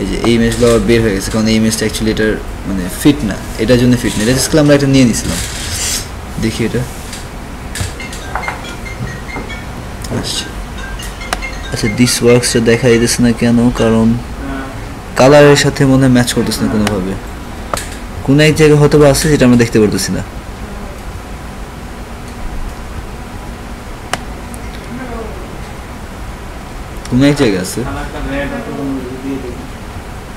এই যে এই ইমেজগুলো আবার বের হয়ে গেছে, কারণ এই ইমেজটা অ্যাকচুয়ালি এটার মানে ফিট না, এটার জন্য ফিট না। এটা আমরা এটা নিয়ে নিছিলাম। দেখি এটা। আচ্ছা দিস ওয়ার্কসটা দেখা যেতেছে না কেন? কারণ কালারের সাথে মনে ম্যাচ করতেছে না কোনোভাবে। কোনো এক জায়গায় হয়তো বা আছে যেটা আমরা দেখতে পারতেছি না। কোনো এক জায়গায় আছে কালারটা রেড একটা দিয়ে দেবেন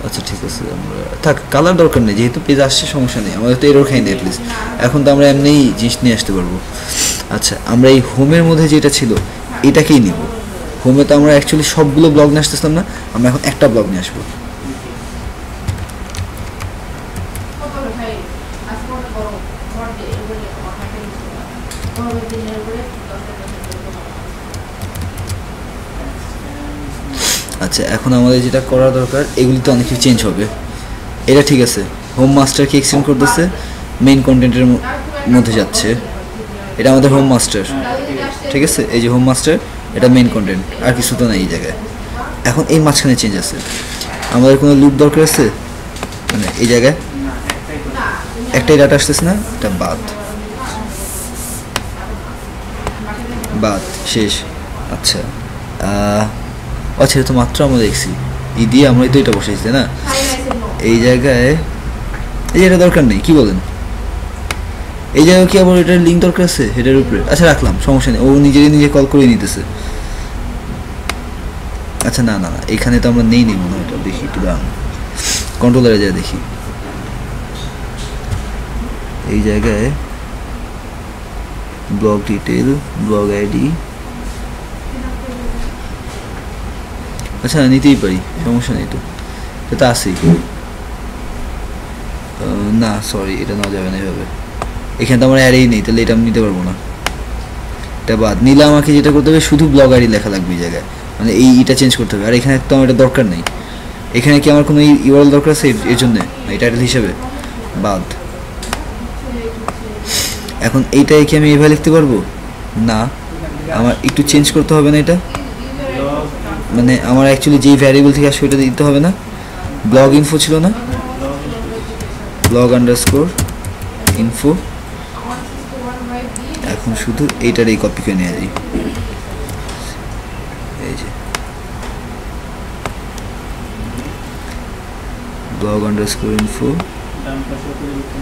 আচ্ছা ঠিক আছে, আমরা থাক কালার দরকার নেই, যেহেতু পেজ আসছে, সমস্যা নেই আমাদের তো এরও খাই নেই প্লিজ এখন তো আমরা এমনিই জিনিস নিয়ে আসতে পারব। আচ্ছা আমরা এই হোমের মধ্যে যেটা ছিল, এটাকেই নিব। হোমে তো আমরা অ্যাকচুয়ালি সবগুলো ব্লগ নিয়ে আসতেছিলাম না, আমরা এখন একটা ব্লগ নিয়ে আসব কত ভাই আজকে মনে করো ঘর দিয়ে এগুলো আমার হাতে নিচ্ছে গরমের দিনের উপরে দশ আচ্ছা এখন আমাদের যেটা করা দরকার, এগুলি তো অনেক কিছু চেঞ্জ হবে। এটা ঠিক আছে। হোম মাস্টারকে এক্সটেন্ড করতেছে মেইন কন্টেন্টের মধ্যে যাচ্ছে। এটা আমাদের হোম মাস্টার ঠিক আছে? এই যে হোম মাস্টার এটা মেইন কন্টেন্ট আর কিছু তো নাই এই জায়গায়। এখন এই মাঝখানে চেঞ্জ আছে। আমাদের কোনো লুপ দরকার আছে? মানে এই জায়গায়? একটাই ডাটা আসতেছে না? এটা বাদ। বাদ, শেষ। আচ্ছা। আচ্ছা এটা তো মাত্র আমরা দেখছি। ই দিয়ে আমরাই তো এটা বসেছি, তাই না? এই জায়গায় এই এটা দরকার নেই, কি বলেন? এই জায়গায় কি আবার এটার লিঙ্ক দরকার আছে? এটার উপরে আচ্ছা রাখলাম, সমস্যা নেই। ও নিজেরই নিজে কল করে নিতেছে। আচ্ছা না না না, এখানে তো আমরা নেই নেই মনে হয় দেখি একটু দাম কন্ট্রোলারে যা দেখি। এই জায়গায় ব্লগ ডিটেল ব্লগ আইডি আচ্ছা নিতেই পারি, সমস্যা নেই তো। এটা আছেই। না সরি এটা নেওয়া যাবে না এভাবে। এখানে তো আমার অ্যারেই নেই, তাহলে এটা আমি নিতে পারব না। এটা বাদ। নিলে আমাকে যেটা করতে হবে, শুধু ব্লগ আইডি লেখা লাগবে এই জায়গায়। মানে এই এটা চেঞ্জ করতে হবে। আর এখানে তো আমার এটা দরকার নেই। এখানে কি আমার কোনো ইউআরএল দরকার আছে? এর জন্যে? এই টাইটেল হিসাবে? বাদ। এখন এইটাই কি আমি এভাবে লিখতে পারব? না। আমার একটু চেঞ্জ করতে হবে না এটা? মানে আমার অ্যাকচুয়ালি যেই ভ্যারিয়েবল থেকে আসবে ওটা দিতে হবে না। ব্লগ ইনফো ছিল না? ব্লগ আন্ডারস্কোর ইনফো এখন শুধু এইটার এই কপি করে নিয়ে যাই। এই যে। ব্লগ আন্ডারস্কোর ইনফো ডান পাশে পরিবর্তন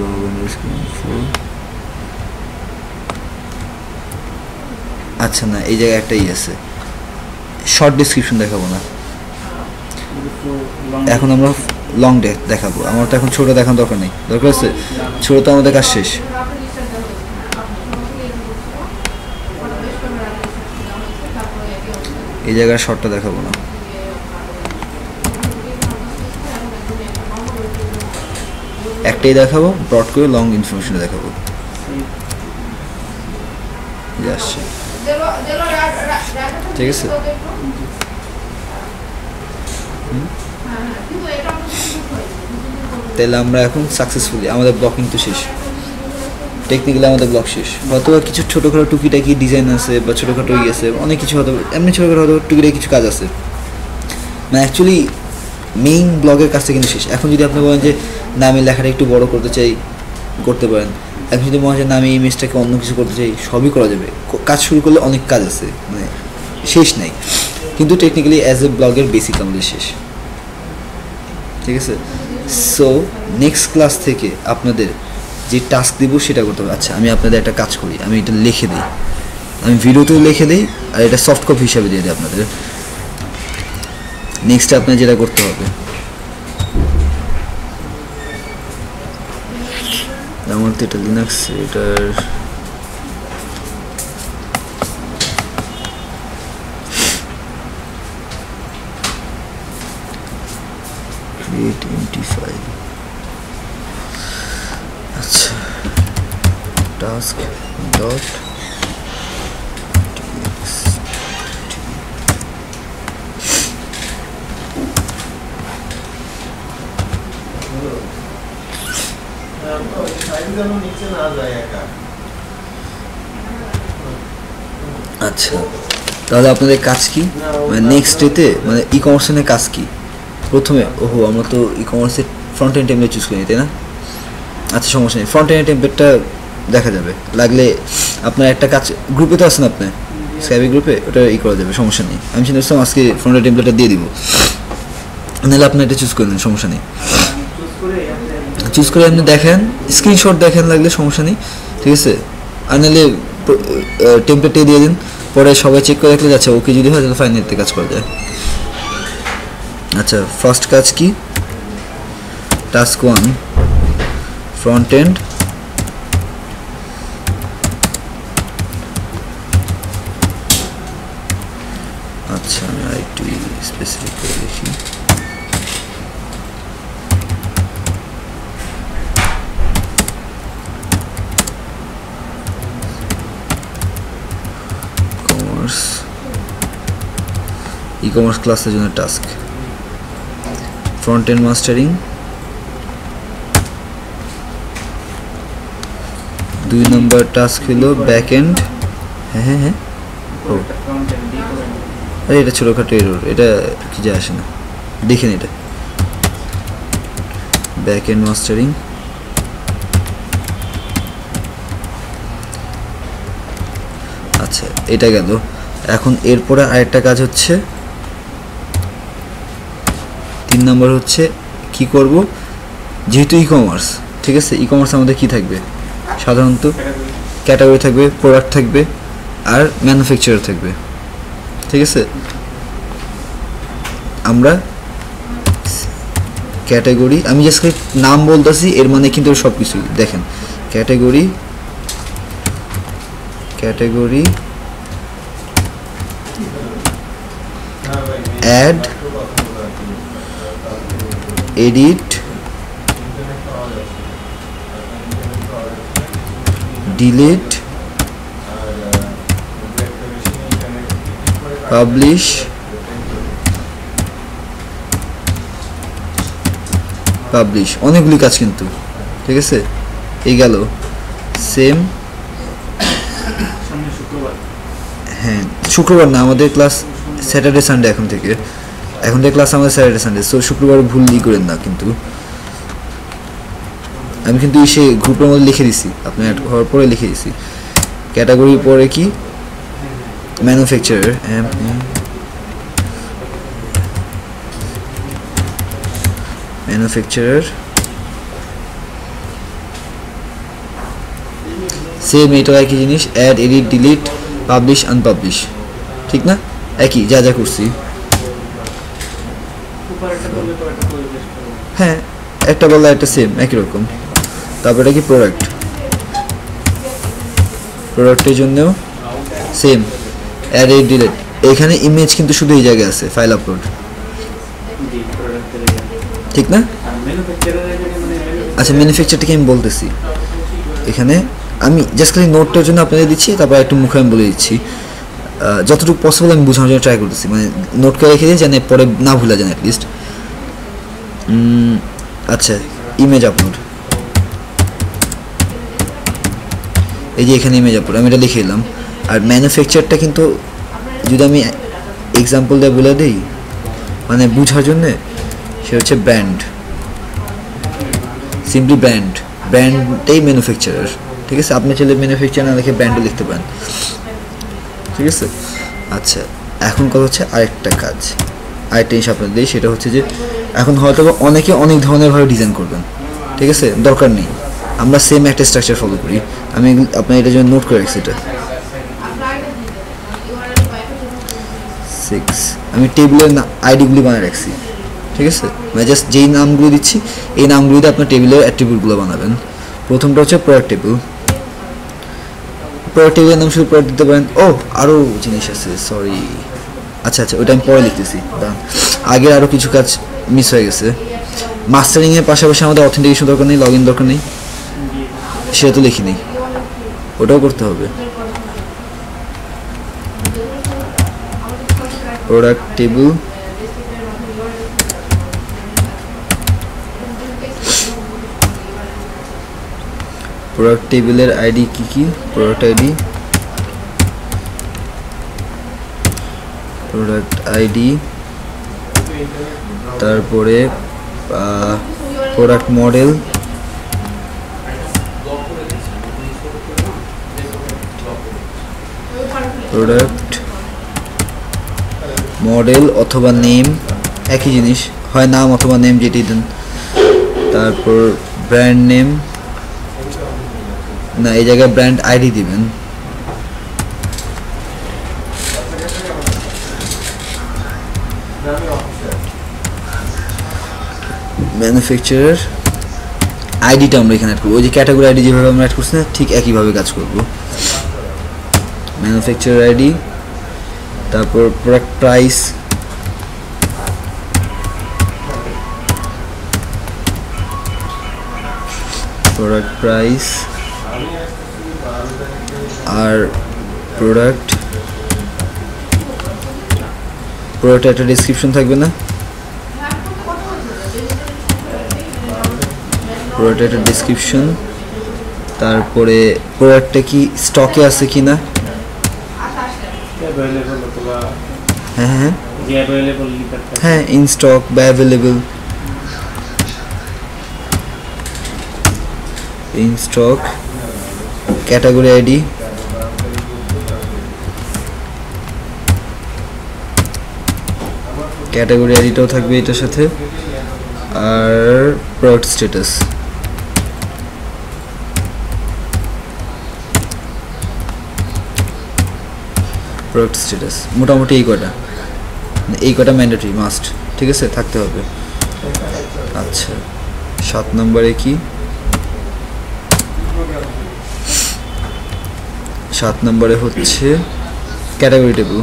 underscore info blog underscore info আচ্ছা না, এই জায়গায় একটাই আছে। শর্ট ডিসক্রিপশন দেখাবো না। এখন আমরা লং দেখাবো। আমার তো এখন ছোট দেখানোর দরকার নেই। দরকার আছে ছোট তো আমাদের কাজ শেষ। এই জায়গায় শর্টটা দেখাবো না। একটাই দেখাবো ব্রড করে লং ইনফরমেশনে দেখাবো। ঠিক আছে? তাহলে আমরা এখন সাকসেসফুলি আমাদের ব্লকিং তো শেষ। টেকনিক্যালি আমাদের ব্লক শেষ। হয়তো কিছু ছোটোখাটো টুকিটাকি ডিজাইন আছে বা ছোটোখাটো ইয়ে আছে, অনেক কিছু হয়তো, এমনি ছোটোখাটো হয়তো টুকিটাকি কিছু কাজ আছে। মানে অ্যাকচুয়ালি মেইন ব্লগের কাজটা কিন্তু শেষ। এখন যদি আপনি বলেন যে না আমি লেখাটা একটু বড় করতে চাই, করতে পারেন। এখন যদি মনে হয় না, আমি এই ইমেজটাকে অন্য কিছু করতে চাই, সবই করা যাবে। কাজ শুরু করলে অনেক কাজ আছে মানে শেষ নাই। কিন্তু টেকনিক্যালি অ্যাজ এ ব্লগের বেসিক আমাদের শেষ। ঠিক আছে? সো নেক্সট ক্লাস থেকে আপনাদের যে টাস্ক দিব সেটা করতে হবে। আচ্ছা আমি আপনাদের একটা কাজ করি। আমি এটা লিখে দিই। আমি ভিডিওতেও লিখে দিই, আর এটা সফট কপি হিসাবে দিয়ে দিই আপনাদের। নেক্সট আপনার যেটা করতে হবে। আমার তো এটা লিনাক্স এটার create empty file আচ্ছা। Task dot যেন নিচে না যায় একা। আচ্ছা। তাহলে আপনাদের কাজ কি? মানে নেক্সট ডেতে মানে ই কমার্সের কাজ কি? প্রথমে ওহো আমরা তো ই কমার্সের ফ্রন্ট এন্ড টেমপ্লেট চুজ করি তাই না? আচ্ছা সমস্যা নেই। ফ্রন্ট এন্ড টেমপ্লেটটা দেখা যাবে। লাগলে আপনার একটা কাজ গ্রুপে তো আছেন আপনি? স্কাইবি গ্রুপে ওটা ই করা যাবে সমস্যা নেই। আমি চিন্তা করছিলাম আজকে ফ্রন্ট এন্ড টেমপ্লেটটা দিয়ে দিব। নাহলে আপনি এটা চুজ করে নেন সমস্যা নেই। চুজ করে আপনি দেখেন স্ক্রিনশট দেখেন লাগলে সমস্যা নেই, ঠিক আছে? আর নাহলে টেমপ্লেটে দিয়ে দিন, পরে সবাই চেক করে দেখলে যাচ্ছে ওকে যদি হয় তাহলে ফাইনালিতে কাজ করা যায়। আচ্ছা ফার্স্ট কাজ কি? টাস্ক ওয়ান ফ্রন্ট এন্ড আচ্ছা আরেকটু স্পেসিফিক ই কমার্স ক্লাসের জন্য টাস্ক ফ্রন্ট এন্ড মাস্টারিং দুই নম্বর টাস্ক হলো ব্যাক এন্ড হ্যাঁ হ্যাঁ হ্যাঁ। করে আরে, এটা ছোটোখাটো এরর এটা কি যায় আসে না। দেখেন এটা। ব্যাক এন্ড মাস্টারিং আচ্ছা এটা গেল। এখন এরপরে আরেকটা কাজ হচ্ছে তিন নম্বর হচ্ছে কি করব? যেহেতু ই কমার্স ঠিক আছে? ই কমার্স আমাদের কি থাকবে? সাধারণত ক্যাটাগরি থাকবে প্রোডাক্ট থাকবে, আর ম্যানুফ্যাকচারার থাকবে। ঠিক আছে? আমরা ক্যাটাগরি আমি জাস্ট নাম বলতেছি, এর মানে কিন্তু সব কিছুই দেখেন category category add edit, delete, publish publish. অনেকগুলি কাজ কিন্তু, ঠিক আছে? এই গেল। সেম। হ্যাঁ শুক্রবার না, আমাদের ক্লাস স্যাটারডে, সানডে এখন থেকে। এখন থেকে ক্লাস আমাদের স্যাটারডে সানডে সো শুক্রবার ভুল ই করেন না কিন্তু। আমি কিন্তু সে গ্রুপের মধ্যে লিখে দিছি আপনি অ্যাড হওয়ার পরে লিখে দিছি। ক্যাটাগরি পরে কি? ম্যানুফ্যাকচারার ম্যানুফ্যাকচারার সেম এটাও একই জিনিস add edit delete publish unpublish ঠিক না? একই, যা যা করছি উপর একটা করলে তো একটা পরিবেশ করব হ্যাঁ একটা বললে একটা সেম একই রকম। তারপর এটা কি প্রোডাক্ট প্রোডাক্টের জন্যও সেম অ্যাড ডিলিট এখানে ইমেজ কিন্তু শুধু এই জায়গায় আছে ফাইল আপলোড ঠিক না? মানে আচ্ছা ম্যানুফ্যাকচারটাকে আমি বলতেছি। এখানে আমি জাস্ট খালি নোটটার জন্য আপনাদের দিচ্ছি তারপর একটু মুখে আমি বলে দিচ্ছি। যতটুকু পসিবল আমি বোঝানোর জন্য ট্রাই করতেছি। মানে নোট করে রেখে দিই যেন পরে না ভুলা যান অ্যাটলিস্ট আচ্ছা ইমেজ আপলোড এই যে এখানে ইমেজ আপলোড আমি এটা লিখে এলাম আর ম্যানুফ্যাকচারটা কিন্তু যদি আমি এক্সাম্পল দিয়ে বলে দিই মানে বোঝার জন্যে, সে হচ্ছে ব্র্যান্ড সিম্পলি ব্র্যান্ড ব্র্যান্ডটাই ম্যানুফ্যাকচারার ঠিক আছে? আপনি চাইলে ম্যানুফ্যাকচার না লিখে ব্র্যান্ডও লিখতে পারেন। ঠিক আছে? আচ্ছা এখন কথা হচ্ছে আরেকটা কাজ। আরেকটা জিনিস আপনাদের দিই, সেটা হচ্ছে যে এখন হয়তো অনেকে অনেক ধরনের ভাবে ডিজাইন করবেন। ঠিক আছে? দরকার নেই। আমরা সেম একটা স্ট্রাকচার ফলো করি। আমি আপনার এটার জন্য নোট করে রাখছি এটা। সিক্স আমি টেবিলের আইডিগুলি বানিয়ে রাখছি। ঠিক আছে? মানে জাস্ট যেই নামগুলো দিচ্ছি, এই নামগুলোতে আপনার টেবিলের অ্যাট্রিবিউটগুলো বানাবেন। প্রথমটা হচ্ছে প্রোডাক্ট টেবিল প্রোডাক্ট টেবিলের নাম শুধু প্রোডাক্ট দিতে পারেন। ও আরও জিনিস আছে সরি আচ্ছা আচ্ছা ওইটা আমি পরে লিখতেছি। আগের আরও কিছু কাজ মিস হয়ে গেছে। মাস্টারিংয়ের পাশাপাশি আমাদের অথেন্টিকেশন দরকার নেই লগ ইন দরকার নেই। সেটা তো লিখিনি ওটাও করতে হবে। প্রোডাক্ট টেবিল প্রোডাক্ট টেবিলের আইডি কি কি? প্রোডাক্ট আইডি প্রোডাক্ট আইডি তারপরে প্রোডাক্ট মডেল প্রোডাক্ট মডেল অথবা নেম একই জিনিস। হয় নাম অথবা নেম যেটি দেন। তারপর ব্র্যান্ড নেম না, এই জায়গায় ব্র্যান্ড আইডি দিবেন। ম্যানুফ্যাকচারার আইডিটা আমরা এখানে অ্যাড করব। ওই যে ক্যাটাগরি আইডি যেভাবে আমরা অ্যাড করছি না, ঠিক একইভাবে কাজ করব। ম্যানুফ্যাকচারার আইডি তারপর প্রোডাক্ট প্রাইস প্রোডাক্ট প্রাইস আর প্রোডাক্ট প্রোডাক্ট একটা ডিসক্রিপশন থাকবে না। প্রোডাক্ট একটা ডিসক্রিপশন তারপরে প্রোডাক্টটা কি স্টকে আছে কি না হ্যাঁ হ্যাঁ। হ্যাঁ ইন স্টক বা available in stock category ID category আইডিটাও থাকবে এটার সাথে। আর প্রোডাক্ট স্ট্যাটাস প্রোডাক্ট স্ট্যাটাস মোটামুটি এই কটা এই কটা ম্যান্ডেটরি মাস্ট ঠিক আছে? থাকতে হবে। আচ্ছা সাত নম্বরে কি? সাত নম্বরে হচ্ছে category table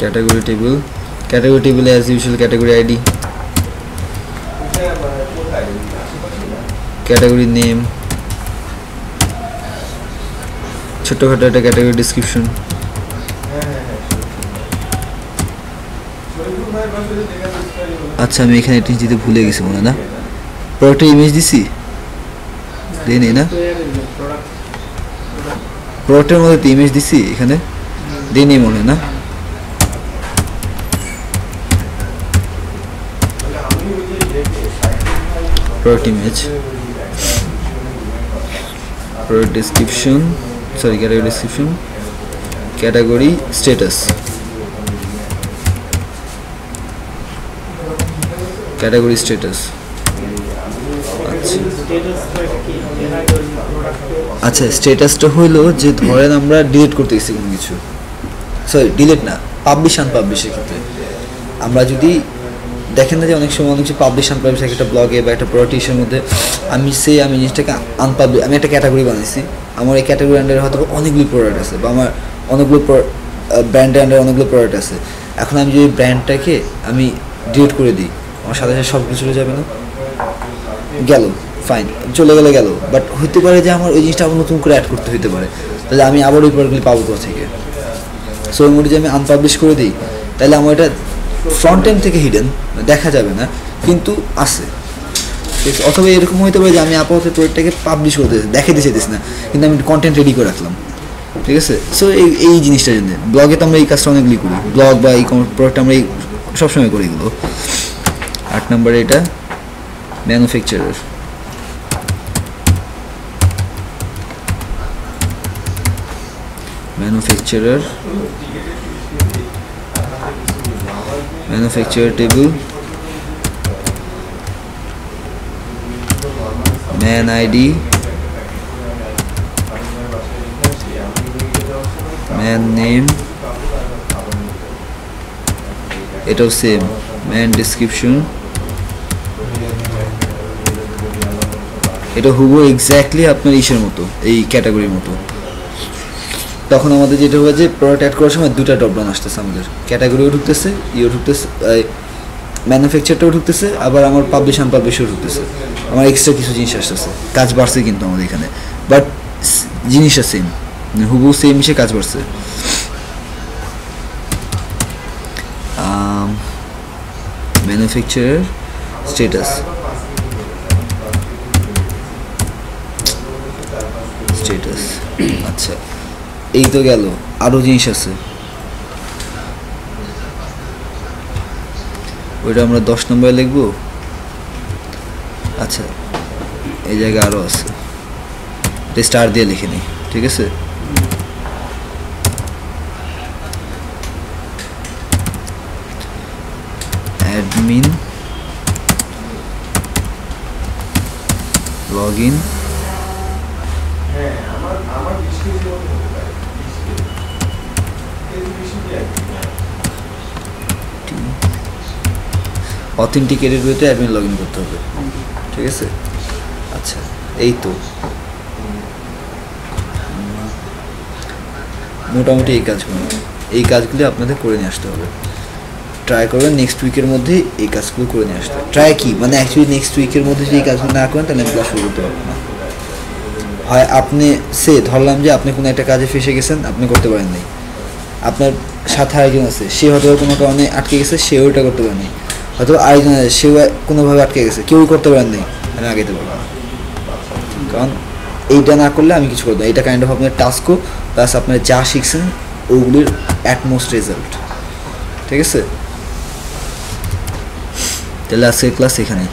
category table category টেবিলে as usual category ID category name ছোট্টখাটো একটা ক্যাটাগরি ডিসক্রিপশন আচ্ছা আমি এখানে একটা দিতে ভুলে গেছি মনে না। প্রোডাক্টের ইমেজ দিছি? দিই নেই না? প্রোডাক্ট প্রোডাক্টের মধ্যে তো ইমেজ দিছি এখানে? দিই নেই মনে না? Product image product description sorry category description category status category status আচ্ছা। প্রোডাক্ট আচ্ছা স্ট্যাটাসটা হইল যে ধরেন আমরা ডিলিট করতে গেছি কোনো কিছু। সরি ডিলিট না পাবলিশ আনপাবলিশের ক্ষেত্রে। আমরা যদি দেখেন না যে অনেক সময় অনেক কিছু পাবলিশ আনপাবলিশ একটা ব্লগে বা একটা প্রোটিসের মধ্যে। আমি সে আমি জিনিসটাকে আনপাবলিশ আমি একটা ক্যাটাগরি বানিয়েছি আমার এই ক্যাটাগরি আন্ডারে হয়তো অনেকগুলো প্রোডাক্ট আছে বা আমার অনেকগুলো ব্র্যান্ডের আন্ডারে অনেকগুলো প্রোডাক্ট আছে। এখন আমি যদি ব্র্যান্ডটাকে আমি ডিলিট করে দিই, আমার সাথে সাথে সব কিছু চলে যাবে না। গেল ফাইন চলে গেলে গেল। বাট হইতে পারে যে আমার ওই জিনিসটা আবার নতুন করে অ্যাড করতে হইতে পারে। তাহলে আমি আবার ওই প্রোডাক্টগুলি পাবো কোথা থেকে? সো ওই মধ্যে যদি আমি আনপাবলিশ করে দিই, তাহলে আমার এটা ফ্রন্ট এন্ড থেকে হিডেন দেখা যাবে না, কিন্তু আছে। ঠিক অথবা এরকম হতে পারে যে আমি আপাতত প্রোডাক্টটাকে পাবলিশ করতে দেখাতে চাইতেছি না, কিন্তু আমি কন্টেন্ট রেডি করে রাখলাম। ঠিক আছে? সো এই এই জিনিসটার জন্য। ব্লগে তো আমরা এই কাজটা অনেকগুলি করি। ব্লগ বা এই প্রোডাক্ট আমরা এই সবসময় করি এগুলো। আট নম্বরে এটা manufacturer manufacturer manufacturer table man ID man name এটাও সেম ম্যান ডিসক্রিপশন এটা হুবু এক্স্যাক্টলি আপনার ইসের মতো, এই ক্যাটাগরির মতো। তখন আমাদের যেটা হবে যে প্রোডাক্ট অ্যাড করার সময় দুটা ডাউন আসতেছে আমাদের। ক্যাটাগরিও ঢুকতেছে, ইও ঢুকতেছে ম্যানুফ্যাকচারটাও ঢুকতেছে, আবার আমার পাবলিশ আনপাবলিশও ঢুকতেছে। আমার এক্সট্রা কিছু জিনিস আসতেছে। কাজ বাড়ছে কিন্তু আমাদের এখানে। বাট জিনিসটা সেম হুবু সেম সে কাজ বাড়ছে। ম্যানুফ্যাকচারার স্টেটাস স্টেটাস আচ্ছা। এই তো গেল। আরও জিনিস আছে। ওইটা আমরা দশ নম্বরে লিখব। আচ্ছা এই জায়গায় আরও আছে। স্টার দিয়ে লিখে নিই, ঠিক আছে? অ্যাডমিন লগ ইন হ্যাঁ আমার আমার বিশ কেজি মতো হতে পারে বিশ কেজি কেজি বেশি দিয়ে আর কি অথেন্টিকেটেড ওয়েতে অ্যাডমিন লগ ইন করতে হবে। ঠিক আছে? আচ্ছা এই তো। মোটামুটি এই কাজগুলো। এই কাজগুলি আপনাদের করে নিয়ে আসতে হবে। ট্রাই করবেন নেক্সট উইকের মধ্যে এই কাজগুলো করে নিয়ে আসতে। ট্রাই কি? মানে অ্যাকচুয়ালি নেক্সট উইকের মধ্যে যদি এই কাজগুলো না করেন, তাহলে আমি ক্লাস শুরু করতে পারব না। হয় আপনি সে ধরলাম যে আপনি কোনো একটা কাজে ফেসে গেছেন, আপনি করতে পারেন নাই। আপনার সাথে আরেকজন আছে, সে হয়তো কোনো কারণে আটকে গেছে সেও এটা করতে পারেনি। হয়তো আয়োজনে সে কোনোভাবে আটকে গেছে। কেউই করতে পারেন নাই। আমি আগাইতে পারব না। কারণ এইটা না করলে আমি কিছু করব না। এটা কাইন্ড অফ আপনার টাস্কও প্লাস আপনার যা শিখছেন, ওগুলির অ্যাটমোস্ট রেজাল্ট ঠিক আছে? তাহলে আজকের ক্লাস এখানে